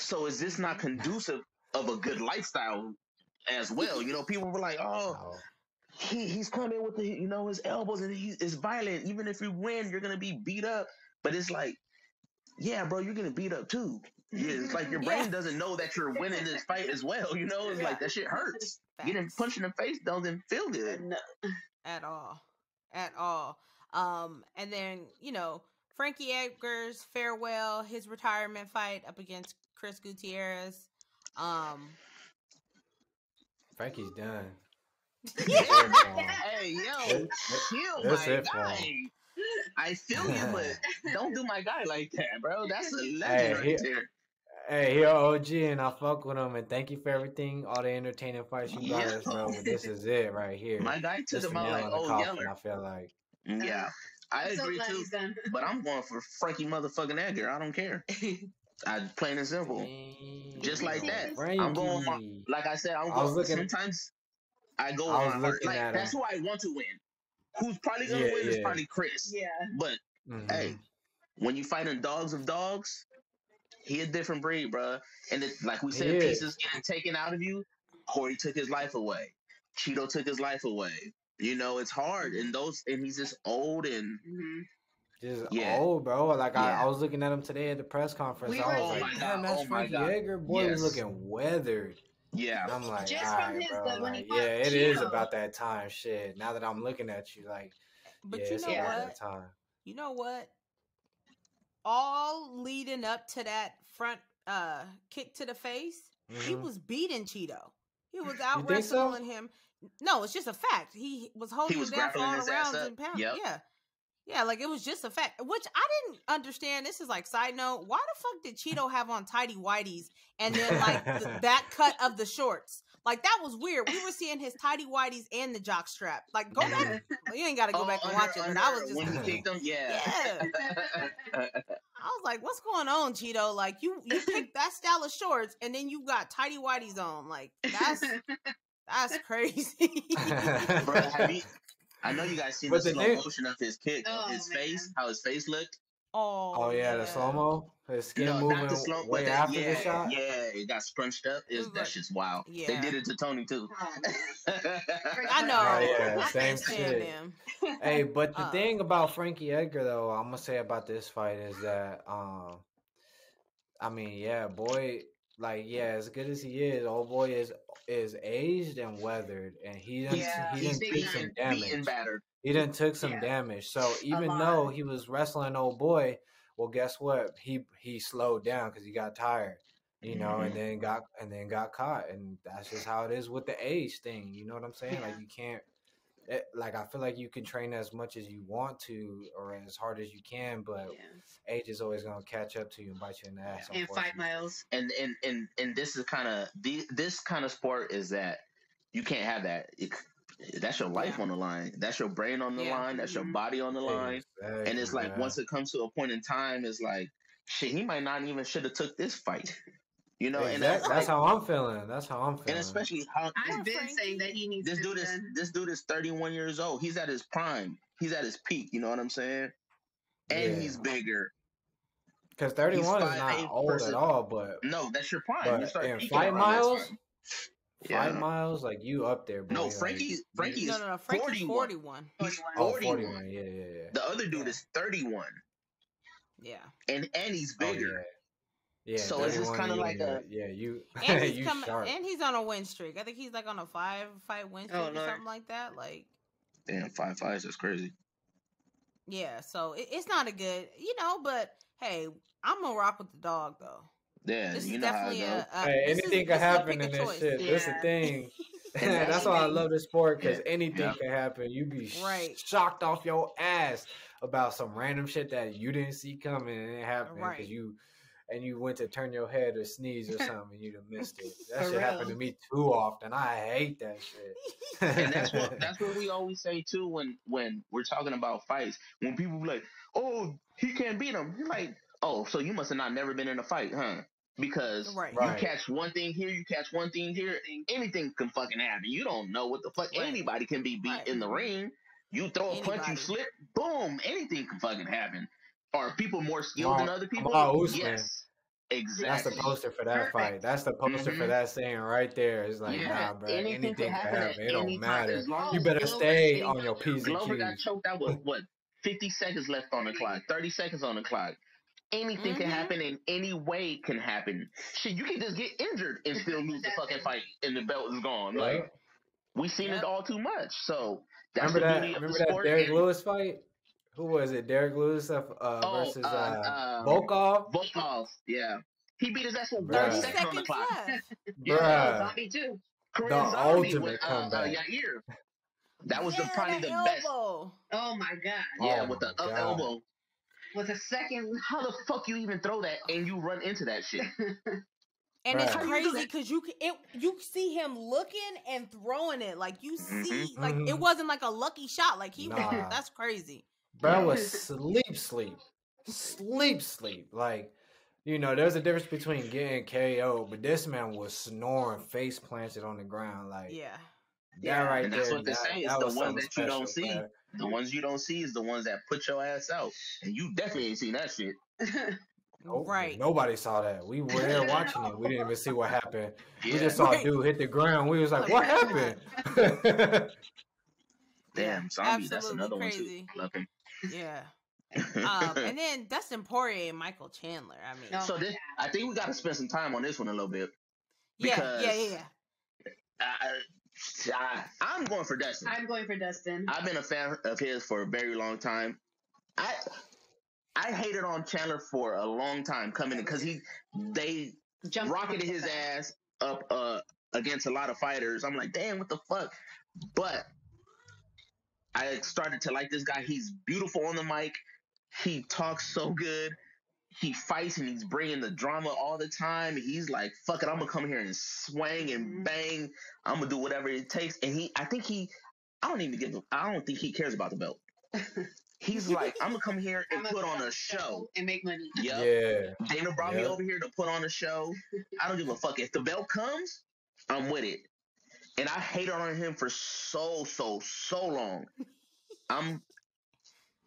So is this not conducive of a good lifestyle as well? You know, people were like, "Oh, he, he's coming with the you know his elbows and he is violent. Even if you win, you're gonna be beat up." But it's like, yeah, bro, you're gonna beat up too. Yeah, it's like your brain Yeah. doesn't know that you're winning this fight as well. You know, it's like that shit hurts. Getting punched in the face doesn't feel good. No. at all at all um and then you know frankie edgar's farewell his retirement fight up against chris gutierrez um Frankie's done. Yeah. Yeah. hey, yo, That- chill, that's my guy. him. I feel you, but (laughs) don't do my guy like that, bro. That's a legend Hey, right he- there. Hey, he a OG, and I fuck with him, and thank you for everything, all the entertaining fights you brought Yeah. us, bro. But this is it right here. My guy took him the out like, in oh, coffin, Yeller. I feel like. Yeah, I I'm agree glad too. But I'm going for Frankie motherfucking Edgar. I don't care. (laughs) I plain and simple. Just like that. I'm going on, like I said, I'm I was going. looking- sometimes I go I was on looking Like at that's him. who I want to win. Who's probably gonna Yeah, win is probably Chris. yeah. But Mhm. hey, when you fighting dogs of dogs, he a different breed, bro. And it, like we said, is. pieces getting taken out of you. Cory took his life away. Chito took his life away. You know, it's hard, and those, and he's just old and hmm Just Yeah. old, bro. Like I, Yeah. I was looking at him today at the press conference. We I was saying- like, Oh my damn, God, that's oh my Frankie Edgar. Boy, was Yes. looking weathered. yeah. And I'm like, Just all from right, his- bro. the- when he like, fought yeah, it is Chito. about that time. Shit. Now that I'm looking at you, like, but yeah, you it's know about what that time. you know what all leading up to that front uh kick to the face he Mhm. was beating chito he was out think so? wrestling him no it's just a fact he was holding he was him down for grappling all his the ass rounds up. and pounds Yep. yeah yeah like it was just a fact which i didn't understand this is like side note why the fuck did chito have on tidy whities and then like the (laughs) back cut of the shorts like that was weird we were seeing his tidy whities and the jock strap like go back (laughs) well, you ain't got to go Oh, back and under- watch it but i was just when he him, yeah. Yeah. (laughs) I was like, "What's going on, Chito? Like you you picked that style of shorts, and then you got tidy whities on. Like that's that's crazy." Bro, have you? I know you guys seen But the the slow thing- motion of his kick, Oh, his face, how his face looked. oh, Oh yeah, the slow mo, his skin No, moving not the slow, way but after yeah, the shot. yeah, it got scrunched up. It It was that's like- just wild. Yeah. They did it to Tony too. (laughs) I (laughs) know. Oh, yeah, I same shit. them. Hey, but the (laughs) Uh. thing about Frankie Edgar though, I'm gonna say about this fight is that um I mean, yeah, boy, like yeah, as good as he is, old boy is is aged and weathered and he done Yeah, he he's done big took time. some damage. battered. He done took some Yeah. damage. So even though he was wrestling old boy, well guess what? He he slowed down because he got tired. You know, Mm-hmm. and then got and then got caught, and that's just how it is with the age thing. You know what I'm saying? Like you can't it, like I feel like you can train as much as you want to or as hard as you can, but Yeah. age is always gonna catch up to you and bite you in the ass. And five miles. And and and and this is kind of the this kind of sport is that you can't have that. It, that's your life Yeah. on the line. That's your brain on the Yeah. line. That's your Mhm. body on the line. and it's like Exactly, once it comes to a point in time, it's like shit. He might not even should have took this fight, you know. man. And that's, that's like, how I'm feeling. That's how I'm feeling. and especially how I've been Frankie. saying that he needs this dude is done. this dude is 31 years old. He's at his prime. He's at his peak. You know what I'm saying? And Yeah. he's bigger. because 31 is 5'8" not old versus- at all, but No, that's your prime. you but start in peaking fight around that miles, time. five Yeah. miles, like you up there, boy. No, Frankie. you- Frankie No, is no, no. Frankie's 41. 41. He's 41. Oh, 41. 41. Yeah, yeah, yeah. The other dude Yeah. is 31, Yeah. and and he's Oh, bigger. yeah. Yeah, So it's just kinda like a- yeah, you And (laughs) he's you coming sharp. and he's on a win streak. I think he's like on a five fight win oh, streak Oh, or Lord. something like that. Like Damn, five fives. That's crazy. yeah, so it, it's not a good, you know, but hey, I'm gonna rock with the dog though. Yeah, This you is know definitely goes. a, a Hey, this is- anything this can happen in this choice. shit. (laughs) (laughs) That's the thing. that's why I love the sport because anything yeah. can happen. You be right. shocked off your ass about some random shit that you didn't see coming and it happened because right. you and you went to turn your head or sneeze or (laughs) something and you'd have missed it. (laughs) That shit happened to me too often. I hate that shit. and that's what that's what we (laughs) always say too when when we're talking about fights. When people be like, "Oh, he can't beat him," you're like, "Oh, so you must have not never been in a fight, huh?" Because right. you right. catch one thing here, you catch one thing here, anything can fucking happen. You don't know what the fuck. Right. Anybody can be beat in the ring. You throw a punch, you slip, boom, anything can fucking happen. Are people more skilled than other people? yes. Exactly. That's the poster for that Perfect. fight. That's the poster mm-hmm. for that saying right there. It's like, yeah. nah, bro. Anything, anything can happen. happen. It don't matter. You better stay on your P's and Glover got choked out with what? 50 seconds left on the clock. 30 seconds on the clock. Anything mm-hmm. can happen in any way can happen. Shit, you can just get injured and still lose the fucking fight and the belt is gone. Like we've seen it all too much. So that's remember the beauty that, of the sport. That Derrick Lewis fight? Who was it? Derrick Lewis uh, oh, versus uh, uh, Volkov? Volkov, yeah. He beat his ass with 30 seconds, seconds on the clock. (laughs) yeah, Zombie too. Korean the Zombie ultimate with, comeback. Uh, Yair. That was yeah, the probably the elbow. best. Oh my god! Yeah, oh with the up elbow. With a second. How the fuck you even throw that and you run into that shit? (laughs) And right. it's crazy because you it you see him looking and throwing it like you mm-hmm. see mm-hmm. like mm-hmm. it wasn't like a lucky shot like he nah. was that's crazy. Bro was (laughs) sleep sleep sleep sleep like you know there's a difference between getting KO but this man was snoring face planted on the ground like yeah yeah right and that's there, what they say it's the ones that you don't see bro. the ones you don't see is the ones that put your ass out and you definitely ain't seen that shit. (laughs) Nope. Right. Nobody saw that. We were there watching it. We didn't even see what (laughs) happened. Yeah. We just saw right. dude hit the ground. We was like, "What happened?" Damn, zombie. That's another crazy. one too. Love him. Yeah. um, and (laughs) then Dustin Poirier and Michael Chandler. I mean, so this, I think we got to spend some time on this one a little bit. Yeah, yeah, yeah. I, I, am going for Dustin. I'm going for Dustin. I've been a fan of his for a very long time. I I hated on Chandler for a long time coming in because he they Jumped rocketed his ass up uh, against a lot of fighters. I'm like, damn, what the fuck? But I started to like this guy. He's beautiful on the mic. He talks so good. He fights and he's bringing the drama all the time. He's like, fuck it, I'm gonna come here and swing and mm-hmm. bang. I'm gonna do whatever it takes. And he, I think he, I don't even give. I don't think he cares about the belt. (laughs) He's like, I'm gonna come here and put on a show and make money. Yep. Yeah. Dana brought yep. me over here to put on a show. I don't give a fuck if the belt comes. I'm with it. And I hated on him for so so so long. I'm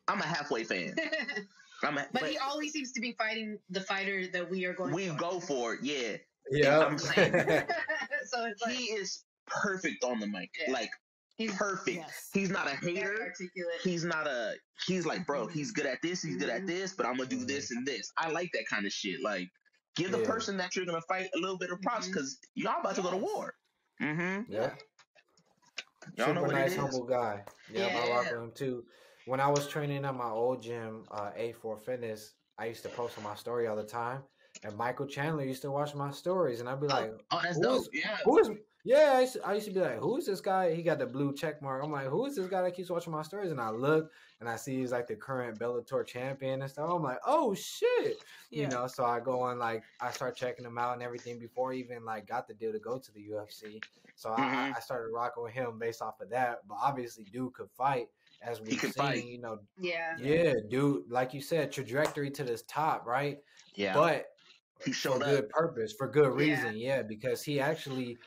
I'm a halfway fan. (laughs) I'm a, but, but, he always seems to be fighting the fighter that we are going. We for. go for it, yeah. Yeah. I'm saying (laughs) (laughs) so it's like, he is perfect on the mic. Yeah. Like He's perfect. Yes. He's not a hater. He's not a. He's like, bro. He's good at this. He's good at mm-hmm. this. But I'm gonna do this and this. I like that kind of shit. Like, give the yeah. person that you're gonna fight a little bit of props because mm-hmm. y'all about yes. to go to war. Mm-hmm. Yeah. Y'all Super nice, humble guy. Yeah, yeah. I rock with him too. When I was training at my old gym, uh, A4 Fitness, I used to post on my story all the time. And Michael Chandler used to watch my stories, and I'd be oh, like, "Oh, that's dope." Yeah. Who is yeah, I used, to, I used, to, be like, who is this guy? He got the blue check mark. I'm like, who is this guy that keeps watching my stories? And I look and I see he's like the current Bellator champion and stuff. I'm like, oh shit. Yeah. You know, so I go on like I start checking him out and everything before he even like got the deal to go to the UFC. So mm-hmm. I, I, started rocking with him based off of that. But obviously dude could fight as we've seen, fight. you know. Yeah. Yeah, dude, like you said, trajectory to this top, right? Yeah. But he showed for up. good purpose, for good reason, yeah, yeah because he actually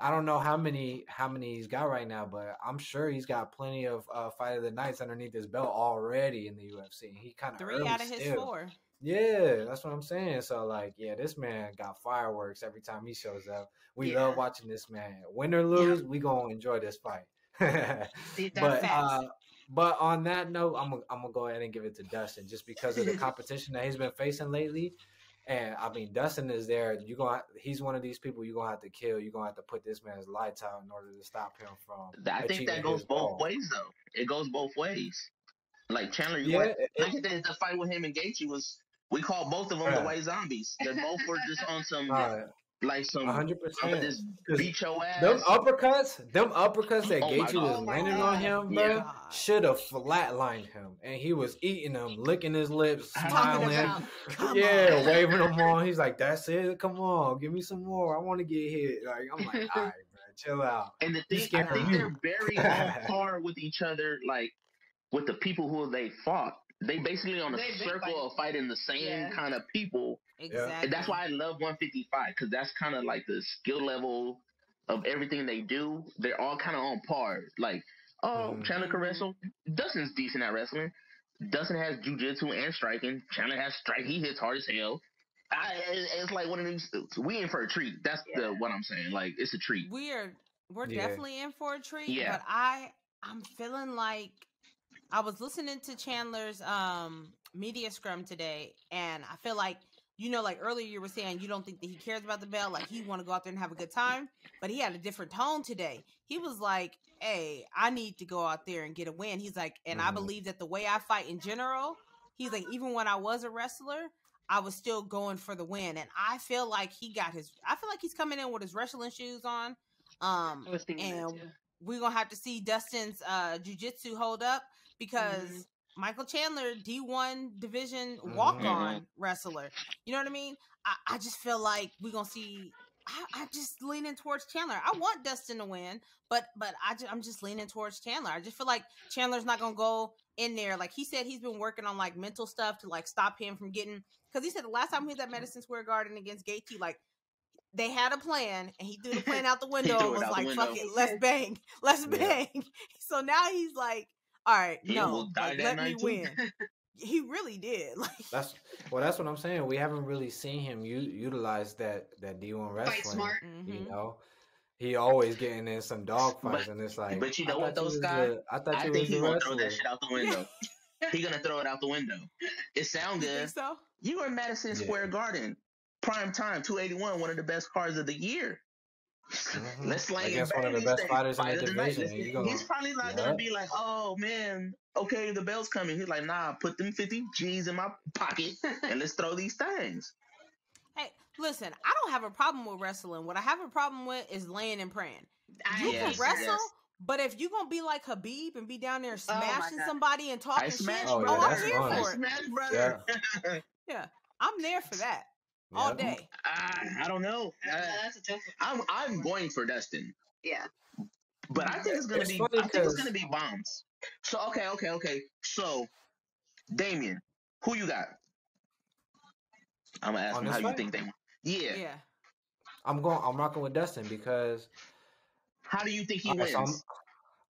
I don't know how many how many he's got right now, but I'm sure he's got plenty of uh, fight of the nights underneath his belt already in the UFC. He kind of three out of his four. Yeah, that's what I'm saying. So like, yeah, this man got fireworks every time he shows up. We yeah. love watching this man. Win or lose, yeah. we gonna enjoy this fight. (laughs) but uh, but on that note, I'm gonna, I'm gonna go ahead and give it to Dustin just because of the (laughs) competition that he's been facing lately. And I mean, Dustin is there. You gonna? he's one of these people you're gonna have to kill. You're gonna have to put this man's lights out in order to stop him from. I think that goes both ways though. It goes both ways. Like Chandler, you yeah, went, it, the fight with him and Gaethje was we call both of them the white zombies. They both were just on some. (laughs) Right. Like some 100. I'm gonna percent just beat your ass. Them uppercuts, them uppercuts that Oh Gaethje was God. landing Oh on him, Yeah. should have flatlined him, and he was eating them, licking his lips, (laughs) smiling, yeah, on. waving them on. He's like, "That's it, come on, give me some more. I want to get hit." Like I'm like, (laughs) "All right, bro, chill out." And the thing, I think you. they're very on par with each other, like with the people who they fought. They basically on a They- they circle fight. of fighting the same Yeah. kind of people. Exactly. And that's why I love 155 because that's kind of like the skill level of everything they do. They're all kind of on par. Like, oh, Mhm. Chandler can wrestle. Dustin's decent at wrestling. Dustin has jujitsu and striking. Chandler has strike. He hits hard as hell. I, it's like one of these. We in for a treat. That's the what I'm saying. Like, it's a treat. we are we're Yeah. definitely in for a treat Yeah. but i i'm feeling like i was listening to chandler's um media scrum today and i feel like you know like earlier you were saying you don't think that he cares about the belt like he want to go out there and have a good time but he had a different tone today he was like hey i need to go out there and get a win he's like and i Mhm. believe that the way i fight in general he's like even when i was a wrestler I was still going for the win, and I feel like he got his. I feel like he's coming in with his wrestling shoes on. Um, I was thinking that and we're gonna have to see Dustin's uh jujitsu hold up because Mhm. Michael Chandler, D one division walk on wrestler. You know what I mean? I, I just feel like we're gonna see. I, I just leaning towards Chandler. I want Dustin to win, but but I just, I'm just leaning towards Chandler. I just feel like Chandler's not gonna go in there. Like he said, he's been working on like mental stuff to like stop him from getting. Because he said the last time he was at Madison Square Garden against Gaethje, like they had a plan and he threw the plan (laughs) out the window and was like, "Fuck it, let's bang, let's Yeah. bang." (laughs) So now he's like, "All right, He no, like, let me too. win." (laughs) he really did. (laughs) Like, That's well, that's what I'm saying. We haven't really seen him u- utilize that that D1 wrestling. smart. You mm-hmm. know, he always getting in some dog But- fights, and it's like. but you know what, those guys, was the- I thought I you think was he the gonna throw that shit out the window. he gonna throw it out the window. It sound you think good. so? You were in Madison Yeah. Square Garden, prime time, 281, one of the best cards of the year. Mhm. Let's slang it Against one of the best days. fighters in the division, Let's- gonna- He's probably not gonna be like, oh man, okay, the bell's coming. He's like, nah, put them 50 G's in my pocket (laughs) and let's throw these things. Hey, listen, I don't have a problem with wrestling. What I have a problem with is laying and praying. I You Yes, can wrestle, yes. but if you gonna be like Khabib and be down there Oh smashing God. somebody and talking shit, smash, Oh, oh, yeah, I'm here fun. For it. smash, brother. (laughs) Yeah, I'm there for that all day. I, I don't know. That- I, that's a tough one. I'm I'm going for Dustin, Yeah. but I think it's gonna It's be. funny I think it's 'cause- gonna be bombs. So okay, okay, okay. So, Damien, who you got? I'm gonna ask On him this how you think they. Yeah. Yeah. I'm going. I'm rocking with Dustin because How do you think he Alright, wins? so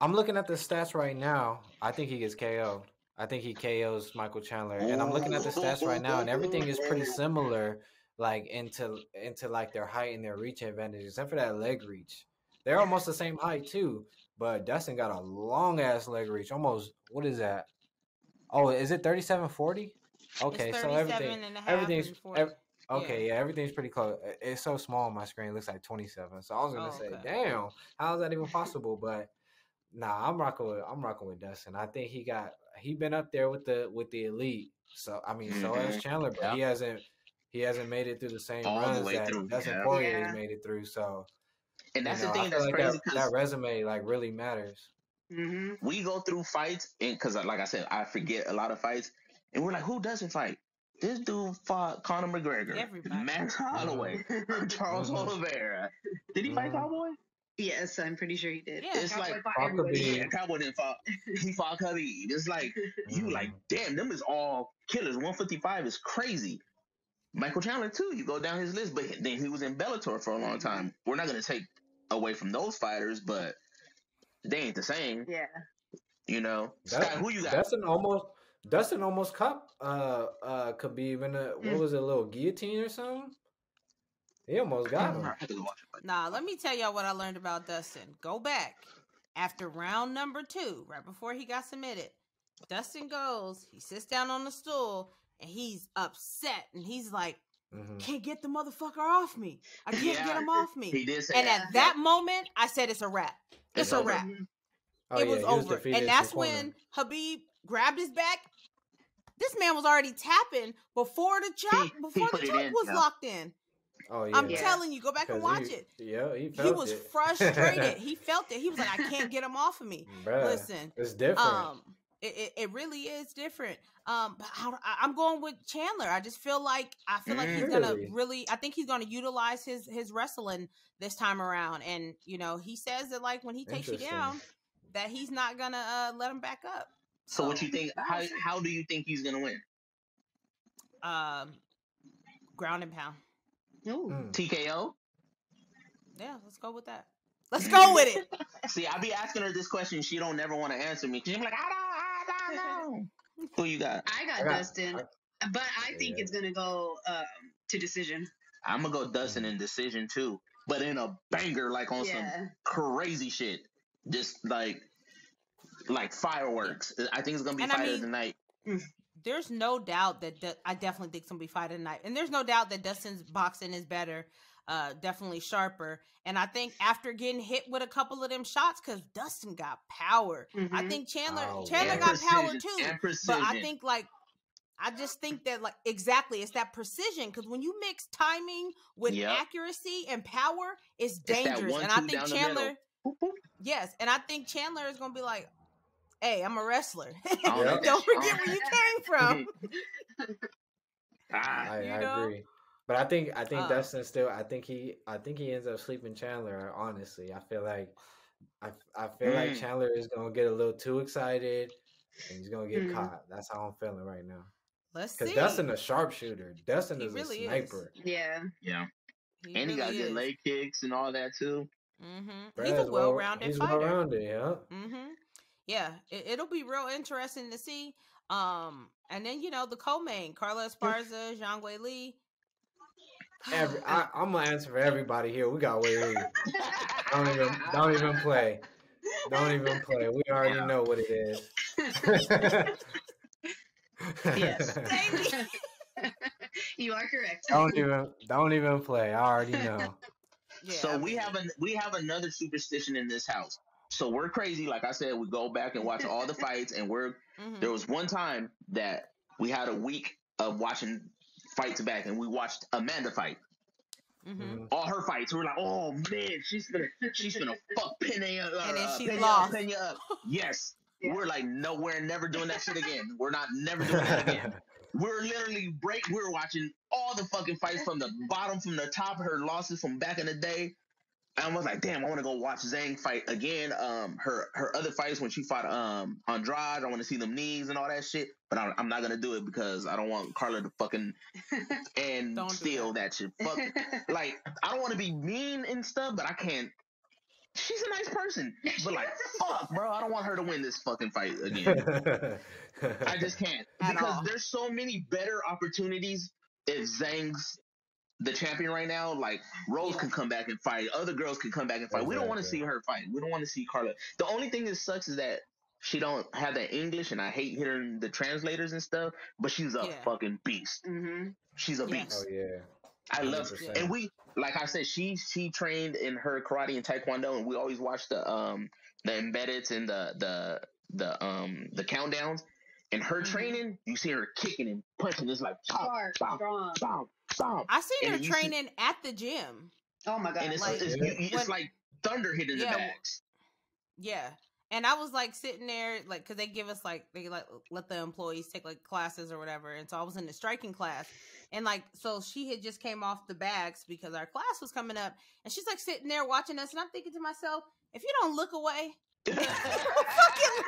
I'm, I'm looking at the stats right now. I think he gets KO'd. I think he KOs Michael Chandler, and I'm looking at the stats right now, and everything is pretty similar, like into into like their height and their reach advantage, except for that leg reach. They're almost the same height too, but Dustin got a long ass leg reach. Almost what is that? Oh, is it thirty seven forty? Okay, it's so everything and a half everything's and 40. ev- okay, yeah. everything's pretty close. It's so small on my screen, it looks like 27. So I was gonna Oh, say, okay. damn, how is that even possible? But nah, I'm rocking with I'm rocking with Dustin. I think he got he been up there with the with the elite. So I mean, so has Mhm. Chandler, but he hasn't he hasn't made it through the same All the runs way that through, Dustin yeah. Poirier Yeah. has made it through. So and that's you know, the I thing feel that's like crazy that, that resume like really matters. hmm we go through fights, and because like I said, I forget a lot of fights, and we're like, who doesn't fight? This dude fought Conor McGregor, Everybody. Max Holloway, (laughs) Charles Mhm. Oliveira. Did he fight Mhm. Cowboy? Yes, I'm pretty sure he did. Yeah. It's Cowboy like- fought Fuck Yeah, Cowboy didn't fight. He fought Khabib. It's like you like, damn, them is all killers. 155 is crazy. Michael Chandler too. You go down his list, but then he was in Bellator for a long time. We're not gonna take away from those fighters, but they ain't the same. Yeah. You know, That- Scott, who you got? Dustin almost Dustin almost caught uh uh Khabib in a what Mm. was it, a little guillotine or something? He almost got him. I have to go watch it. Nah, let me tell y'all what I learned about Dustin. Go back after round number two, right before he got submitted. Dustin goes, he sits down on the stool, and he's upset, and he's like, Mhm. "Can't get the motherfucker off me. I (laughs) can't Yeah, get him off me." He did say and that. at that moment, I said, "It's a wrap. It's, It's a over. wrap. Oh, it yeah, was he over." defeated and that's when. Khabib grabbed his back. This man was already tapping before the chop, He- he before put the it choke was yeah. locked in. Oh yeah. I'm telling you, go back and watch he, it. Yeah, he, he was it. (laughs) frustrated. he felt it. He was like, I can't get him off of me. Bruh, Listen, it's different. Um, it, it, it, really is different. Um, but I, am going with Chandler. I just feel like I feel like he's gonna really. I think he's gonna utilize his his wrestling this time around. And you know, he says that like when he takes you down, that he's not gonna uh, let him back up. So, so what you think? How how do you think he's gonna win? Um, ground and pound. Ooh. Mm. TKO. Yeah, let's go with that. Let's go with it. (laughs) See, I'll be asking her this question. She don't never want to answer me. She's like, I don't, I don't know. (laughs) Who you got? I got, I got Dustin, I, but I think yeah. it's gonna go um, to decision. I'm gonna go Dustin in decision too, but in a banger, like on yeah. some crazy shit, just like like fireworks. I think it's gonna be and fight I mean, of the night. Mm, there's no doubt that du- I definitely think it's gonna be fight of the night, and there's no doubt that Dustin's boxing is better uh, definitely sharper. And I think after getting hit with a couple of them shots, because Dustin got power. Mm-hmm. I think Chandler oh, Chandler got precision, power too. But I think like I just think that like exactly it's that precision because when you mix timing with yep. accuracy and power, it's dangerous. It's and I think Chandler, yes, and I think Chandler is gonna be like, "Hey, I'm a wrestler. Don't (laughs) forget where you came from." (laughs) ah, I, I agree. But I think I think uh, Dustin still I think he I think he ends up sleeping Chandler. Honestly, I feel like I I feel mm. like Chandler is gonna get a little too excited and he's gonna get mm. caught. That's how I'm feeling right now. Let's see. Because Dustin a sharpshooter. Dustin he is really a sniper. Is. Yeah. Yeah. He and really he got is. good leg kicks and all that too. Mm-hmm. He's a well-rounded he's fighter. well-rounded, yeah. Mm-hmm. Yeah, it, will be real interesting to see. Um, and then you know the co-main Carla Esparza, Zhang Weili Every, (laughs) I, am gonna answer for everybody here. We got way Don't even, (laughs) don't even play. Don't even play. We already know what it is. yes. (laughs) you are correct. Don't even, don't even play. I already know. Yeah, so we have an we have another superstition in this house. So we're crazy. Like I said, we go back and watch all the fights, and we're mm-hmm. there was one time that we had a week of watching fights back, and we watched Amanda fight. Mm-hmm. All her fights, we were like, "Oh man, she's gonna, she's gonna fuck Penny up, uh, and then she Pena, lost. Pena up. (laughs) Yes, yeah. we're like, no, we're never doing that shit again. We're not never doing that again. (laughs) we're literally break. We're watching all the fucking fights from the bottom, from the top. Her losses from back in the day, I was like, damn, I want to go watch Zhang fight again. Um, her her other fights when she fought um Andrade, I want to see them knees and all that shit. But I'm, I'm, not gonna do it because I don't want Carla to fucking (laughs) and steal that. that shit. Fuck, (laughs) like I don't want to be mean and stuff, but I can't. She's a nice person, but like, (laughs) fuck, bro, I don't want her to win this fucking fight again. I just can't because there's so many better opportunities if Zhang's the champion right now, like Rose yeah. can come back and fight. Other girls can come back and fight. Exactly. We don't want to see her fight. We don't want to see Carla. The only thing that sucks is that she don't have that English, and I hate hearing the translators and stuff. But she's a yeah. fucking beast. Mm-hmm. She's a beast. Oh yeah. I love her. And we, like I said, she she trained in her karate and taekwondo, and we always watch the um the embeddeds and the the the um the countdowns. In her mm-hmm. training, you see her kicking and punching. It's like Sharp, strong. I seen her training see, at the gym. Oh my god! And it's like, it's, it's when, like thunder hitting yeah, the backs. Yeah, and I was like sitting there, like, because they give us like they like let the employees take like classes or whatever, and so I was in the striking class, and like so she had just came off the bags because our class was coming up, and she's like sitting there watching us, and I'm thinking to myself, if you don't look away, (laughs) (laughs) fucking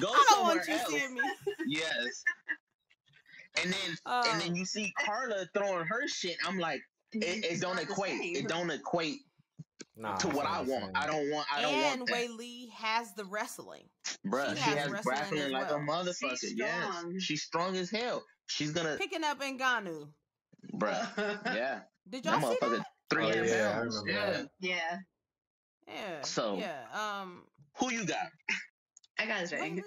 Go I don't want you else. seeing me. Yes. And then uh, and then you see Carla throwing her shit. I'm like, it, it don't equate. It don't equate nah, to what I want. I don't want. I don't and want. And Weili has the wrestling. Bruh, she, she has, wrestling, wrestling like well. a motherfucker. She's yes, she's strong as hell. She's gonna picking up Ngannou. Bruh, (laughs) yeah. Did y'all see that? Three oh, yeah, pounds. Yeah. yeah. Yeah. So yeah. Um. Who you got? I got Zhang.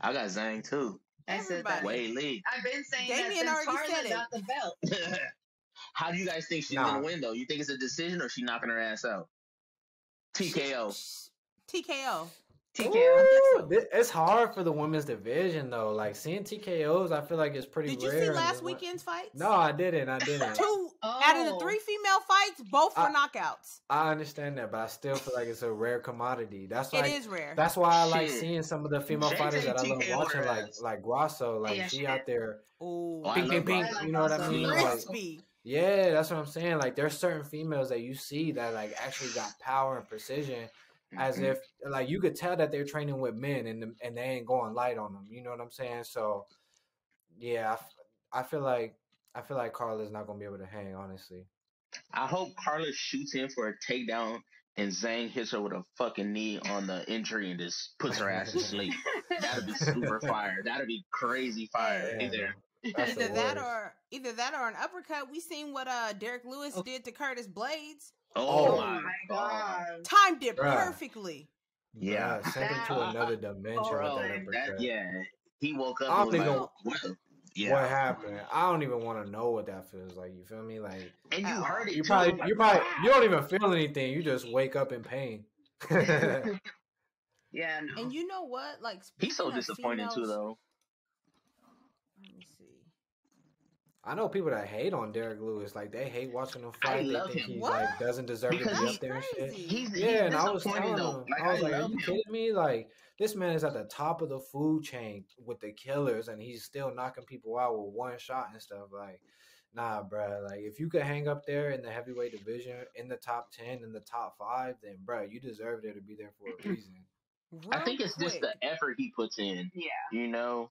I got Zhang too. I said that. Weili. I've been saying Damian that since Carla got the belt. (laughs) How do you guys think she's nah. gonna win though? You think it's a decision or she knocking her ass out? TKO. TKO. TKO. it's hard for the women's division though. Like seeing TKOs, I feel like it's pretty. Did you see last weekend's fights? No, I didn't. I didn't. Two oh. out of the three female fights, both were I, knockouts. I understand that, but I still feel like it's a rare commodity. That's why it is rare. That's why I like Shit. seeing some of the female fighters that I love watching, like like Grasso, like yeah, she out there, Ooh, pink and pink. You know what I mean? Like, yeah, that's what I'm saying. Like there's certain females that you see that like actually got power and precision as mm-hmm. if like you could tell that they're training with men and and they ain't going light on them. You know what I'm saying? So yeah, I, I feel like I feel like Carla's not gonna be able to hang. Honestly, I hope Carla shoots in for a takedown and Zhang hits her with a fucking knee on the injury and just puts her ass to sleep. That'd be super fire. That'd be crazy (laughs) fire yeah. either. (laughs) either that or either that or an uppercut. We seen what uh Derrick Lewis oh. did to Curtis Blaydes. Oh, oh, oh my god. Timed it Bruh. perfectly. Yeah. yeah. Sent him to another dimension oh, that That, yeah. He woke up I don't think like, yeah. what happened. I don't even want to know what that feels like. You feel me? Like And you oh. heard it. You probably you probably you don't even feel (laughs) anything. You just wake up in pain. (laughs) (laughs) yeah, no. And you know what? Like he's so disappointed females, too though. I know people that hate on Derrick Lewis, like they hate watching him fight. they think him. he like doesn't deserve because to be up there crazy. and shit. He's, yeah, and I was telling him, like, I was I like, "Are you kidding me? Like this man is at the top of the food chain with the killers, and he's still knocking people out with one shot and stuff. Like, nah, bro. Like if you could hang up there in the heavyweight division in the top ten, in the top five, then bro, you deserve there to be there for a reason. Real (clears throat) I think it's quick. just the effort he puts in. Yeah, you know.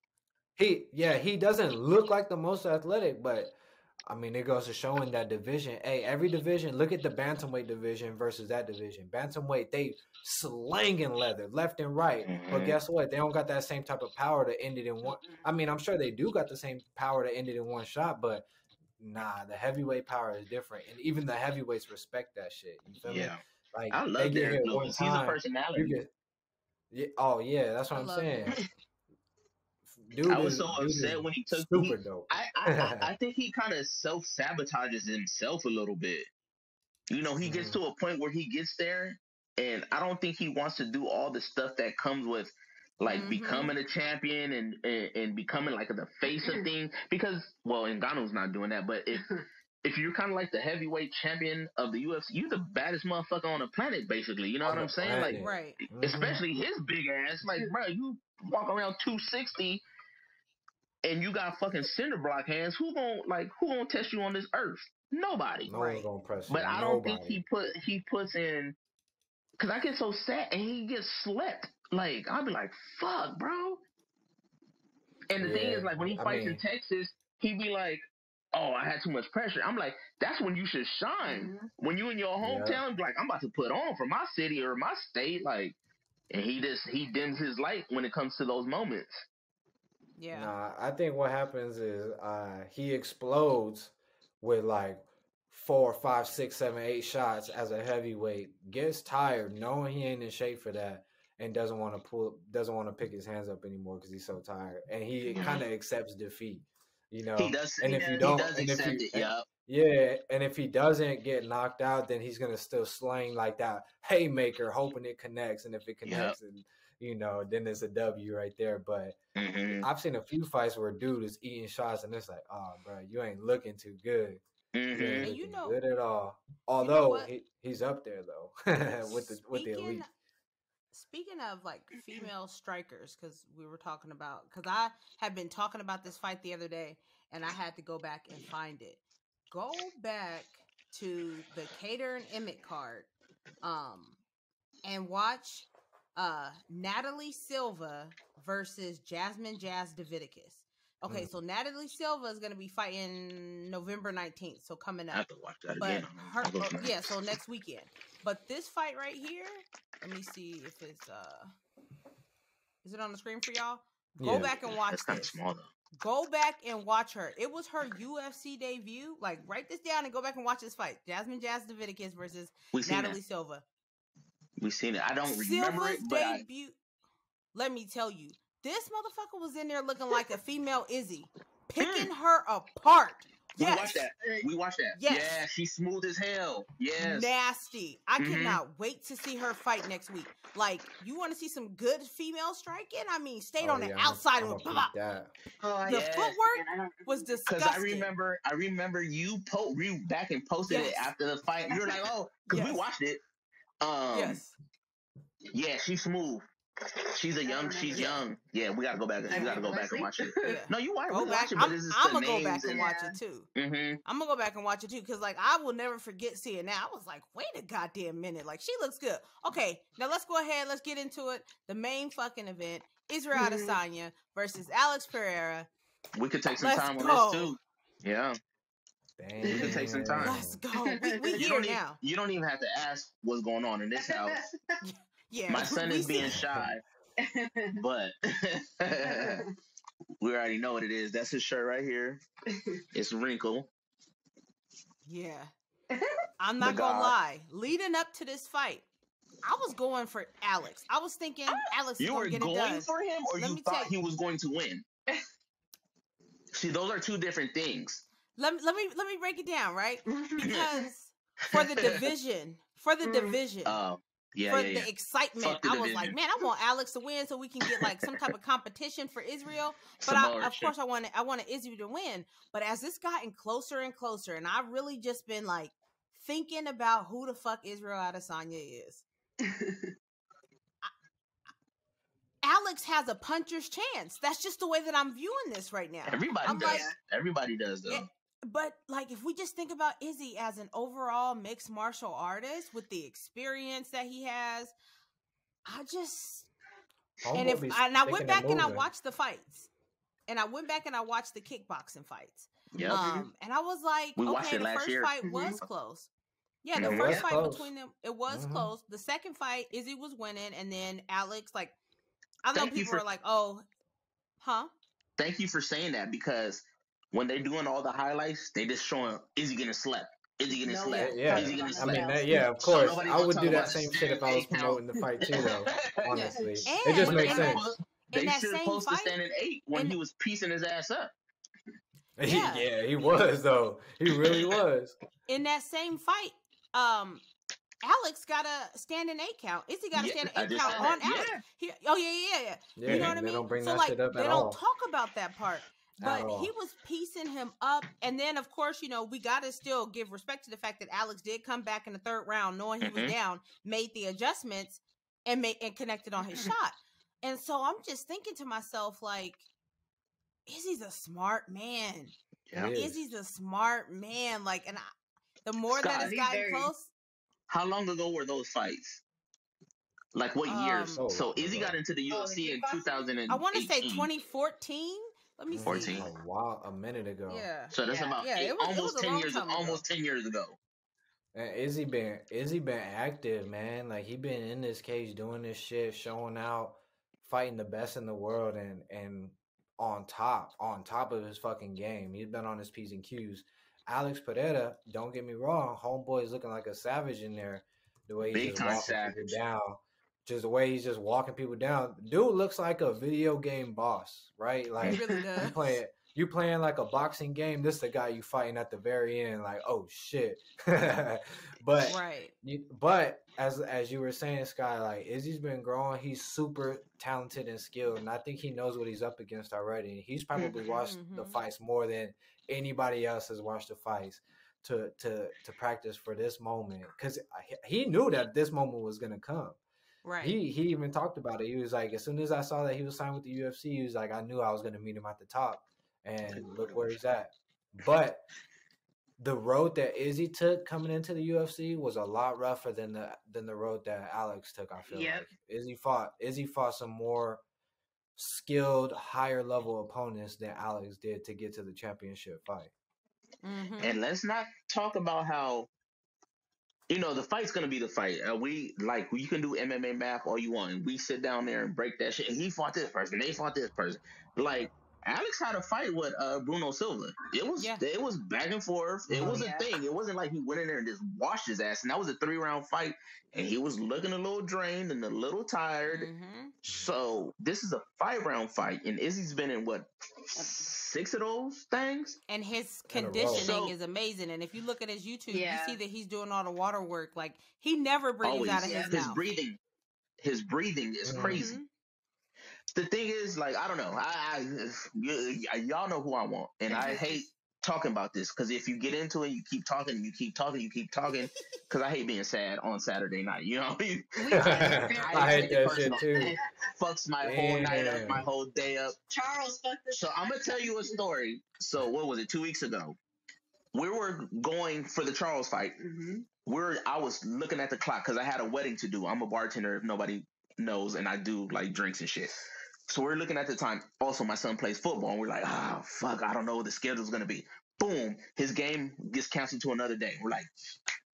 He yeah, he doesn't look like the most athletic, but I mean it goes to showing that division. Hey, every division, look at the bantamweight division versus that division. Bantamweight, they slanging leather left and right. Mm-hmm. But guess what? They don't got that same type of power to end it in one. I mean, I'm sure they do got the same power to end it in one shot, but nah, the heavyweight power is different, and even the heavyweights respect that shit. You feel yeah. me? Like I love Derrick Lewis. He's a personality. Get, yeah, oh yeah, that's what I am saying. Dude I was so upset when he took. Super he, dope. I, I, I (laughs) think he kind of self sabotages himself a little bit. You know, he mm-hmm. gets to a point where he gets there, and I don't think he wants to do all the stuff that comes with like mm-hmm. becoming a champion and, and, and becoming like the face of things. Because well, Ngannou's not doing that, but if (laughs) if you're kind of like the heavyweight champion of the UFC, you're the baddest motherfucker on the planet, basically. You know on what I'm saying? Like, right. Especially his big ass. Like, bro, you walk around 260 and you got fucking cinder block hands, who gonna like who gonna test you on this earth? Nobody. No right. gonna press But I don't think he put he puts in because I get so sad and he gets slept. Like I'll be like, fuck, bro. And the yeah, thing is, like when he fights I mean, in Texas, he be like, "Oh, I had too much pressure." I'm like, "That's when you should shine. Mm-hmm. When you in your hometown, yeah. like I'm about to put on for my city or my state." Like, and he just he dims his light when it comes to those moments. Yeah. Nah, I think what happens is uh, he explodes with like four, five, six, seven, eight shots as a heavyweight, gets tired, knowing he ain't in shape for that, and doesn't want to pull, doesn't want to pick his hands up anymore because he's so tired, and he mm-hmm. kind of accepts defeat. You know, he does. And he if does, you don't, and if you, it, yeah. Yeah, and if he doesn't get knocked out, then he's gonna still slang like that haymaker, hoping it connects. And if it connects, yep. and you know, then it's a W right there. But mm-hmm. I've seen a few fights where dude is eating shots, and it's like, oh, bro, you ain't looking too good. Mm-hmm. You and you know, good at all. Although you know he, he's up there though (laughs) with the speaking, with the elite. Speaking of like female strikers, because we were talking about, because I had been talking about this fight the other day, and I had to go back and find it. Go back to the Kattar and Emmett card, um, and watch uh Natalie Silva versus Jasmine Jasudavicius. Okay, mm. so Natalie Silva is going to be fighting November 19th, so coming up. I have to watch that but again. Her, oh, yeah, so next weekend. But this fight right here, let me see if it's uh is it on the screen for y'all? Go yeah. back and watch That's this. Small, go back and watch her. It was her UFC debut. Like write this down and go back and watch this fight. Jasmine Jasudavicius versus Natalie Silva. We've seen it. I don't Silva's remember it, but debut. I... Let me tell you, this motherfucker was in there looking like a female Izzy, picking her apart We Yes. watched that. We watched that. Yes. Yeah, she's smooth as hell. Yes. Nasty. I Mhm. cannot wait to see her fight next week. Like, you want to see some good female striking? I mean, stayed Oh, on the yeah, I'ma- outside I'ma and blah. Oh, The yes, footwork and I don't- was Because disgusting. I remember, I remember you po- you back and posted it after the fight. You were like, "Oh," because Yes. we watched it. Um, yes. Yeah, she's smooth. She's a young. She's young. Yeah, we gotta go back. We gotta go back and watch it. Yeah. No, you are. Go We back. watch it, I'm, but it's just I'm gonna go back and and. watch it too. Mm-hmm. I'm gonna go back and watch it too because, like, I will never forget seeing that. I was like, wait a goddamn minute, like she looks good. Okay, now let's go ahead. Let's get into it. The main fucking event: Israel Mhm. Adesanya versus Alex Pereira. We could take some Let's time go. on this too. Yeah. Damn. can take some time. Let's go. We, (laughs) we You here don't, even, now. you don't even have to ask what's going on in this house. (laughs) Yeah, My (laughs) son is being shy, but we already know what it is. That's his shirt right here. It's wrinkle. Yeah. I'm not gonna lie. Leading up to this fight, I was going for Alex. I was thinking ah, Alex is You gonna were get it going done. for him, or Let you thought tell he was going to win? See, those are two different things. Let me let me let me break it down, right? (laughs) Because for the division, for the Mm. division, Oh, yeah, for yeah, yeah. the excitement, the I was like, man, I want Alex to win so we can get like some type of competition for Israel. But I, of shit. course, I wanted I wanted Israel to win. But as this gotten closer and closer, and I've really just been like thinking about who the fuck Israel Adesanya is. (laughs) Alex has a puncher's chance. That's just the way that I'm viewing this right now. Everybody I'm does. like- Everybody does, though. Yeah. But like, if we just think about Izzy as an overall mixed martial artist with the experience that he has, I just and if be and I went back and I watched the fights, and I went back and I watched the kickboxing fights, Yep. um, and I was like, We okay, the first year. fight Mhm. was close. Yeah, the It first fight close. between them, it was Mhm. close. The second fight, Izzy was winning, and then Alex, like, I know Thank you people for- were like, oh, huh? Thank you for saying that because when they're doing all the highlights, they just showing is he getting slept? Is he getting No, slept? Yeah, Is he getting I mean, that, yeah, of course. nobody I would do that same shit if I was promoting the fight too, though. (laughs) Honestly, it just in makes that- sense. They should same supposed to fight- stand at eight when in- he was piecing his ass up. Yeah. yeah, he was though. He really (laughs) was. in that same fight, um, Alex got a standing eight count. Izzy got a Yeah, standing I eight count on that. Alex. Yeah. He, oh yeah, yeah, yeah. Yeah, you know what I they mean? don't bring so that like shit up they at don't all. talk about that part. But he was piecing him up, and then of course, you know, we gotta still give respect to the fact that Alex did come back in the third round, knowing he Mhm. was down, made the adjustments, and made and connected on his shot. (laughs) And so I'm just thinking to myself, like, Izzy's a smart man. Yeah. Is. Izzy's a smart man. Like, and I, the more Scott, that it's he's gotten very- close, How long ago were those fights? Like what years? Um, so Izzy Oh, got into the oh, UFC the in kickboxing? 2018. I want to say 2014. Let me see. 14. a while, a minute ago. Yeah. So that's Yeah. about Yeah, eight, it was- it almost was 10 years. ago. Almost 10 years ago. And Izzy been Izzy been active, man. Like he been in this cage doing this shit, showing out, fighting the best in the world, and and on top, on top of his fucking game. He's been on his p's and q's. Alex Pereira, don't get me wrong, homeboy is looking like a savage in there. The way he's Big just time walking savage. down, just the way he's just walking people down. Dude looks like a video game boss, right? Like really you playing you playing like a boxing game. This is the guy you fighting at the very end. Like, oh shit. (laughs) but Right. you, but as as you were saying, Sky, like Izzy's been growing. He's super talented and skilled, and I think he knows what he's up against already. He's probably watched the Mhm. fights more than anybody else has watched the fights to to to practice for this moment because he knew that this moment was gonna come. Right. He he even talked about it. He was like, as soon as I saw that he was signed with the UFC, he was like, I knew I was gonna meet him at the top, and look where he's at. But the road that Izzy took coming into the UFC was a lot rougher than the than the road that Alex took. I feel Yep. like Izzy fought Izzy fought some more skilled, higher level opponents than Alex did to get to the championship fight. Mhm. And let's not talk about how, you know, the fight's gonna be the fight. Uh, we like you can do MMA math all you want, and we sit down there and break that shit. And he fought this person, they fought this person. Like Alex had a fight with uh, Bruno Silva. It was Yeah. it was back and forth. It Oh, was yeah. a thing. It wasn't like he went in there and just washed his ass. And that was a three round fight. And he was looking a little drained and a little tired. Mhm. So this is a five round fight, and Izzy's been in what six of those things. And his In a row. conditioning So- is amazing. And if you look at his YouTube, Yeah. you see that he's doing all the water work. Like he never breathes Always, out of yeah. his, his mouth. breathing, his breathing is Mhm. crazy. The thing is, like, I don't know. I, I y- y- y'all know who I want, and I hate talking about this because if you get into it, you keep talking, you keep talking, you keep talking. (laughs) Because I hate being sad on Saturday night. You know, We- (laughs) I hate that shit too. (laughs) fucks my whole night up, my whole day up. Charles fucked this So I'm gonna tell you a story. So what was it? Two weeks ago, we were going for the Charles fight. hmm We're I was looking at the clock because I had a wedding to do. I'm a bartender, if nobody knows, and I do like drinks and shit. So we're looking at the time. Also, my son plays football, and we're like, ah, fuck, I don't know what the schedule's gonna be. Boom, his game gets canceled to another day. We're like,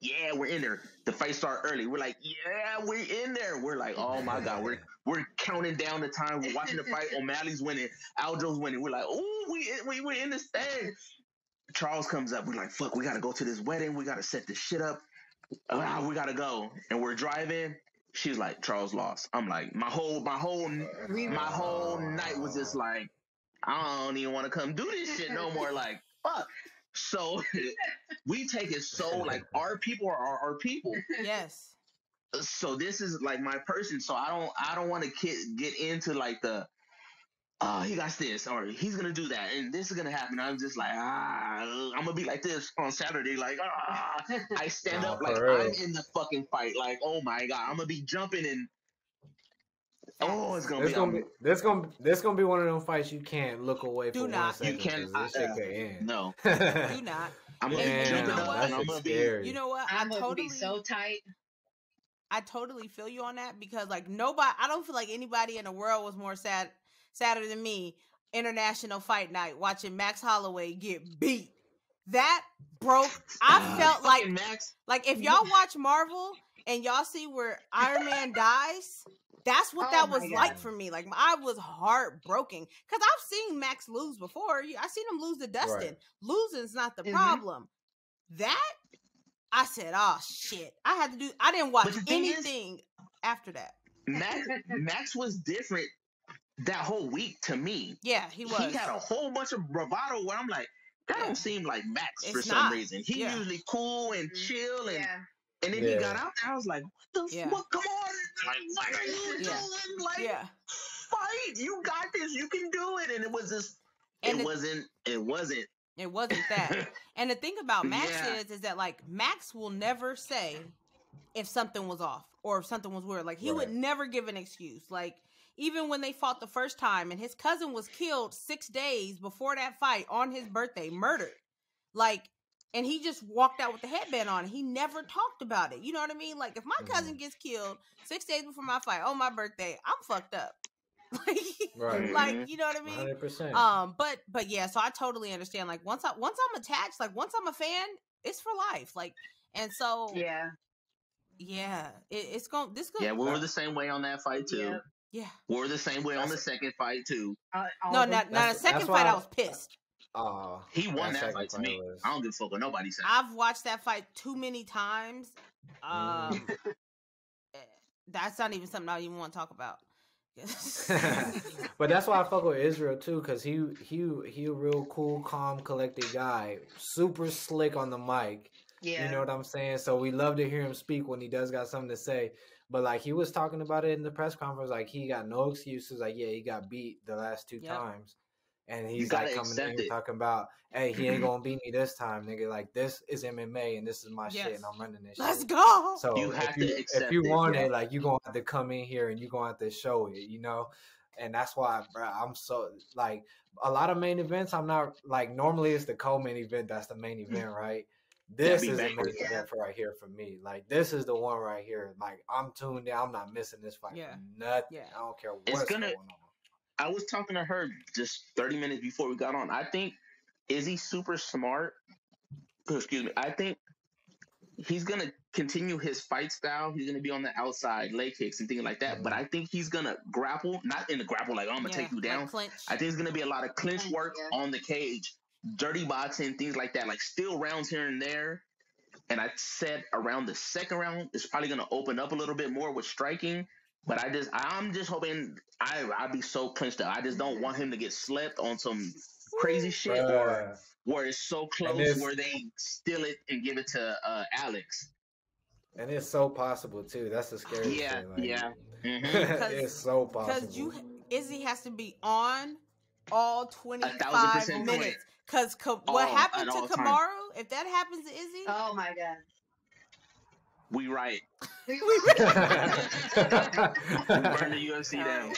yeah, we're in there. The fight start early. We're like, yeah, we're in there. We're like, oh my god, we're (laughs) we're counting down the time. We're watching the fight. O'Malley's winning. Aljo's winning. We're like, oh, we we we in this thing. Charles comes up. We're like, fuck, we gotta go to this wedding. We gotta set this shit up. Ah, we gotta go. And we're driving. She's like, Charles lost. I'm like, my whole my whole my whole night was just like, I don't even want to come do this shit no more. Like, fuck. So (laughs) we take it so like our people are our, our people. Yes. So this is like my person. So I don't I don't want to get get into like the uh he got this or he's gonna do that and this is gonna happen. I'm just like ah I'm gonna be like this on Saturday like ah I stand Nah, up like real. I'm in the fucking fight like oh my god I'm gonna be jumping and oh it's gonna This be, gonna be this gonna this gonna be one of them fights you can't look away from. Do for not. second. You can't- 'cause this uh, shit could end. no (laughs) Do not. I'm gonna And be you jumping know up what? and I'm That's gonna be. You know what? I I'm gonna totally be so tight. I totally feel you on that because like nobody I don't feel like anybody in the world was more sad sadder than me international fight night watching Max Holloway get beat. That broke I felt like Max like if y'all watch Marvel and y'all see where Iron Man dies, that's what Oh that my was like for me. Like I was heartbroken because I've seen Max lose before. You- I seen him lose to Dustin. Right. Losing's not the Mhm. problem. That I said, oh shit. I had to do. I didn't watch the thing is- anything after that. Max Max was different that whole week to me. Yeah, he was. He had a whole bunch of bravado where I'm like, that Yeah. don't seem like Max for It's some not. reason. He Yeah. usually cool and Mhm. chill and Yeah. and then he got out there. I was like, what the Yeah. fuck? Come on. Like, what are you Yeah. doing? Like yeah, fight. You got this. You can do it. And it was just And it the- wasn't it wasn't it wasn't that. (laughs) and the thing about Max Yeah. is, is that like Max will never say if something was off or if something was weird. Like he would never give an excuse. Like even when they fought the first time and his cousin was killed six days before that fight on his birthday, murdered. Like, and he just walked out with the headband on. He never talked about it. You know what I mean? Like if my Mm-hmm. cousin gets killed six days before my fight on my birthday, I'm fucked up. (laughs) Like, Right. like you know what I mean? Hundred percent. Um, but but yeah, so I totally understand. Like once I once I'm attached, like once I'm a fan, it's for life. Like and so yeah, Yeah. it, it's going this going Yeah, we were the same way on that fight too. Yeah. Yeah. We were the same way on the second fight too. Uh, No, of not not a second fight. I why- was pissed. Uh, He won That that, fight to me. was- I don't give a fuck what nobody said. I've watched that fight too many times. Mm. Um, eh, that's not even something I even want to talk about. (laughs) (laughs) but that's why I fuck with Israel too, cause he he he a real cool, calm, collected guy, super slick on the mic. Yeah. You know what I'm saying? So we love to hear him speak when he does got something to say. But like he was talking about it in the press conference, like he got no excuses. Like yeah, he got beat the last two Yep. times, and he's like coming in accept here it. talking about, hey, he ain't (clears throat) gonna beat me this time, nigga. Like this is MMA and this is my shit, and I'm running this. Let's shit. go. So You if have to you, if you it, want yeah. it, like you gonna have to come in here and you're gonna have to show it, you know. And that's why, bro, I'm so like a lot of main events. I'm not like normally it's the co-main event that's the main event, (clears throat) right? This be is the main backwards. event for right here for me. Like this is the one right here. Like I'm tuned in. I'm not missing this fight. Yeah. for Nothing. Yeah. I don't care It's what's gonna- going on. I was talking to her just 30 minutes before we got on. I think is he super smart? Oh, excuse me. I think he's gonna continue his fight style. He's gonna be on the outside, leg kicks and things like that. But mm-hmm. I think he's gonna grapple, not in the grapple like oh, I'm gonna Yeah, take you down. clinch. I think it's gonna be a lot of clinch Clinch, work yeah. on the cage, dirty boxing, things like that, like still rounds here and there. And I said around the second round, it's probably gonna open up a little bit more with striking. But I just, I'm just hoping I, I'd be so clinched up. I just don't want him to get slept on some crazy shit or where it's so close it's- where they steal it and give it to uh, Alex. And it's so possible too. That's the scary Yeah, thing. Like, yeah. (laughs) (laughs) Mhm. it's so possible. Because you Izzy has to be on all twenty five minutes. Because what happened to all times. Kamaru? If that happens to Izzy, Oh my god. We right. (laughs) We (laughs) We burn the UFC Oh, down.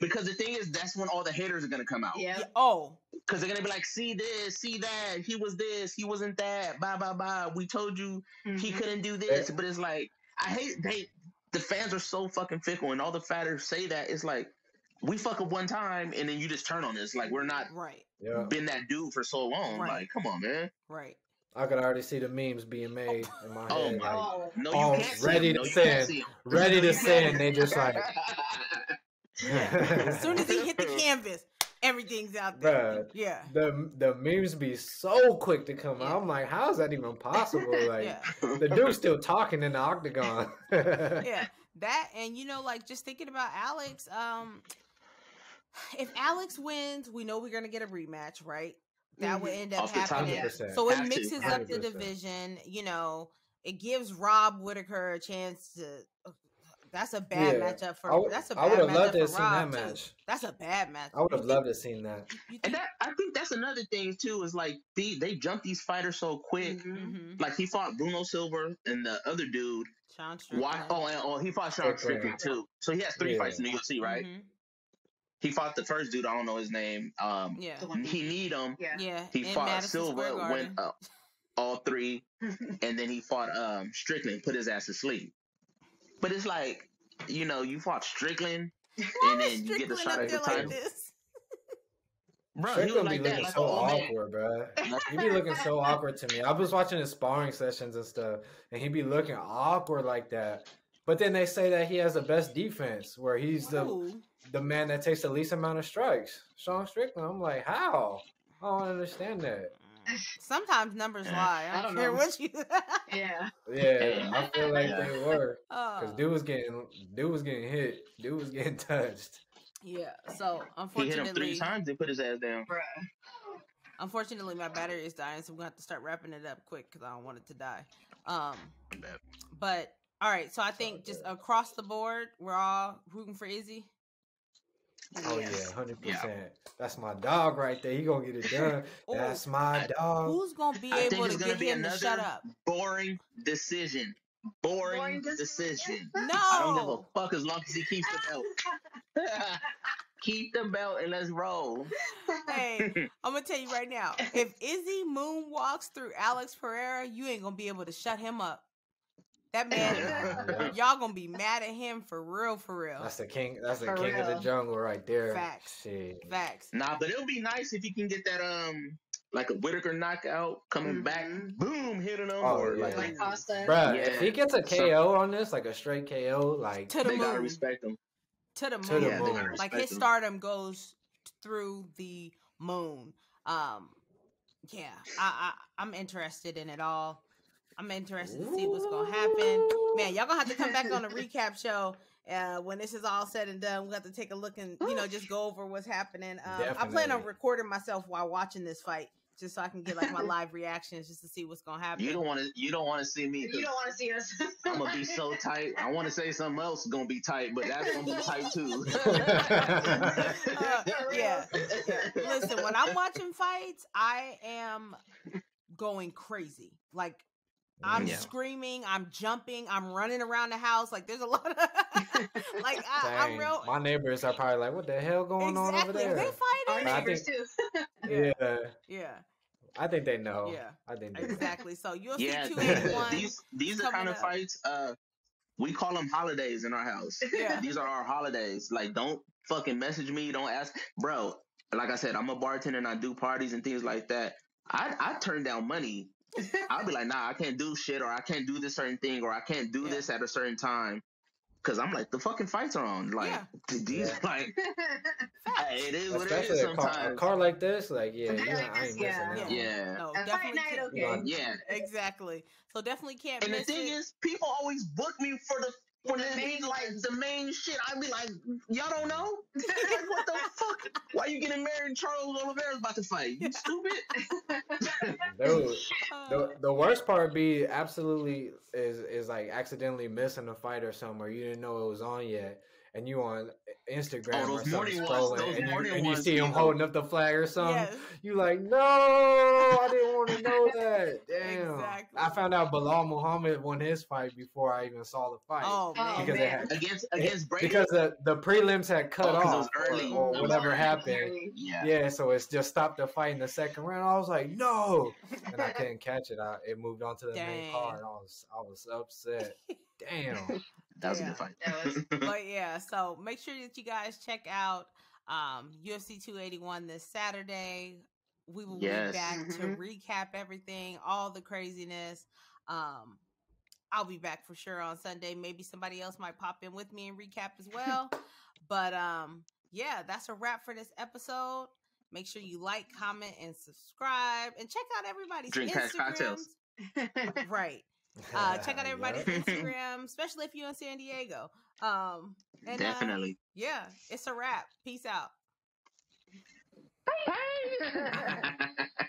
Because the thing is, that's when all the haters are gonna come out. yeah. yeah, oh, Because they're gonna be like, see this, see that, he was this, he wasn't that, blah blah blah. We told you he Mhm. couldn't do this, but it's like I hate they the fans are so fucking fickle and all the fighters say that it's like we fuck up one time and then you just turn on us. Like we're not right, yeah. been that dude for so long. Right. Like, come on, man. right. I could already see the memes being made in my (laughs) Oh head. my- like, Oh, No, Oh, you can't ready see to No, send. can't see him. ready No, to you send. They just like, (laughs) (laughs) As soon as he hit the canvas, everything's out there. Bruh. Yeah, the the memes be so quick to come Yeah. out. I'm like, how is that even possible? Like yeah, the dude's still talking in the octagon. yeah. That and you know, like just thinking about Alex. Um, if Alex wins, we know we're gonna get a rematch, right? That would Mhm. end up Off the top, happening. 100%. So it Have to. mixes up the division. You know, it gives Rob Whittaker a chance to. That's a bad Yeah. matchup for. would, that's a I bad would have matchup loved to for have seen that Rob too. match. That's a bad match. I would have loved to have seen that. And that I think that's another thing too. Is like they they jump these fighters so quick. Mhm. Mhm. Like he fought Bruno Silva and the other dude. Sean Strickland. Why? Oh, and, oh, he fought Sean Strickland. Strickland too. So he has three Yeah. fights in the UFC, right? Mhm. He fought the first dude. I don't know his name. Um, Yeah. He need him. Yeah. Yeah. He in fought Madison Silva, went up all three, and then he fought um Strickland, put his ass to sleep. But it's like, you know, you fought Strickland, (laughs) Why and was then you get the Strickland shot at the there like title. this? Bro, he was Strickland like be that, looking like so an man. awkward, bro. He be looking so awkward to me. I was watching his sparring sessions and stuff, and he'd be looking awkward like that. But then they say that he has the best defense, where he's the Ooh. The man that takes the least amount of strikes. Sean Strickland. I'm like, how? I don't understand that. (sighs) Sometimes numbers lie. I I don't, don't care know. what you. (laughs) Yeah. Yeah, I feel like they were. Cause Uh, dude was getting, dude was getting hit. Dude was getting (laughs) touched. yeah. So unfortunately, He hit him unfortunately, three times and put his ass down. Bruh. unfortunately, my battery is dying, so we're gonna have to start wrapping it up quick because I don't want it to die. Um, but all right. So I think just across the board, we're all rooting for Izzy. Oh Yes. yeah, hundred percent. That's my dog right there. He gonna get it (laughs) done. That's my dog. Who's gonna be I able to get him to shut up? Boring decision. Boring, Boring decision. decision. I don't give a No. fuck as long as he keeps the belt. (laughs) (laughs) Keep the belt and let's roll. Hey, I'm gonna tell you right now. If Izzy moonwalks through Alex Pereira, you ain't gonna be able to shut him up. That (laughs) man, y'all gonna be mad at him for real, for real. That's the king. That's the For king of the jungle right there. Facts. Shit. Facts. nah, but it'll be nice if you can get that um like a Whittaker knockout coming back, Mhm. boom, hitting him Oh, or yeah. like Like Costa. Bruh, Yeah. if he gets a So- KO on this, like a straight KO, like To the they gotta respect him. To the moon. To the Yeah, moon. Like respect his him. stardom goes through the moon. Um, yeah, I, I I'm interested in it all. I'm interested to see what's gonna happen. Man, y'all gonna have to come back on the recap show uh, when this is all said and done. We have to take a look and you know just go over what's happening. Um, I plan on recording myself while watching this fight, just so I can get like my live (laughs) reactions, just to see what's gonna happen. You don't want to. You don't want to see me. You don't want to see us. I'm gonna be so tight. I want to say something else is gonna be tight, but that's gonna be tight too. (laughs) (laughs) Uh, yeah, yeah. Listen, when I'm watching fights, I am going crazy. Like I'm Yeah. screaming, I'm jumping, I'm running around the house. Like there's a (laughs) lot of (laughs) like I, I'm real. my neighbors are probably like, "What the hell going on over there?" they Our fighting? I neighbors too. (laughs) yeah, Yeah, I think they know. Yeah. I think they know. exactly. So UFC yeah, 281. these these are coming kind of up. fights. Uh, we call them holidays in our house. Yeah. These are our holidays. Like, don't fucking message me. Don't ask, bro. Like I said, I'm a bartender and I do parties and things like that. I I turn down money I'll be like, nah, I can't do shit, or I can't do this certain thing, or I can't do Yeah. this at a certain time. Cause I'm like, the fucking fights are on. Like, Yeah. (laughs) these, Yeah. like, hey, it is what it Especially is a car, a car like this, like yeah, A you like I this, ain't yeah. missing. Yeah. No, A definitely night, okay. Yeah. Exactly. So definitely can't And the thing it. is, people always book me for the when The it main like the main shit. I'd be like, y'all don't know? (laughs) like, what the fuck? Why you getting married Charles Oliveira's about to fight? You stupid? (laughs) The the worst part be absolutely is is like accidentally missing a fight or something, or you didn't know it was on yet, and you on eh, oh, Instagram Oh, or something morning ones, scrolling, and you, and you see him holding up the flag or something. yes. You like, no, I didn't want to (laughs) know that. Damn. Exactly. I found out Belal Muhammad won his fight before I even saw the fight. Oh Oh, man. because it oh, man. had, against against Brady? because the, the prelims had cut Oh, 'cause it off was early. or, or It was whatever early. happened. yeah. Yeah, so it's just stopped the fight in the second round. I was like, no, and I (laughs) couldn't catch it. I, it moved on to the main card. I was I was upset. Damn. (laughs) That was Yeah. a good fight. Was- (laughs) but yeah, so make sure that you guys check out um, UFC 281 this Saturday. We will Yes. be back to Mhm. recap everything, all the craziness. Um, I'll be back for sure on Sunday. Maybe somebody else might pop in with me and recap as well. (laughs) but um, yeah, that's a wrap for this episode. Make sure you like, comment, and subscribe, and check out everybody's Drink past cocktails. Right. Uh, (laughs) check out everybody's Yup. (laughs) Instagram, especially if you're in San Diego. Um, and, uh, Definitely. yeah, it's a wrap. Peace out. (laughs)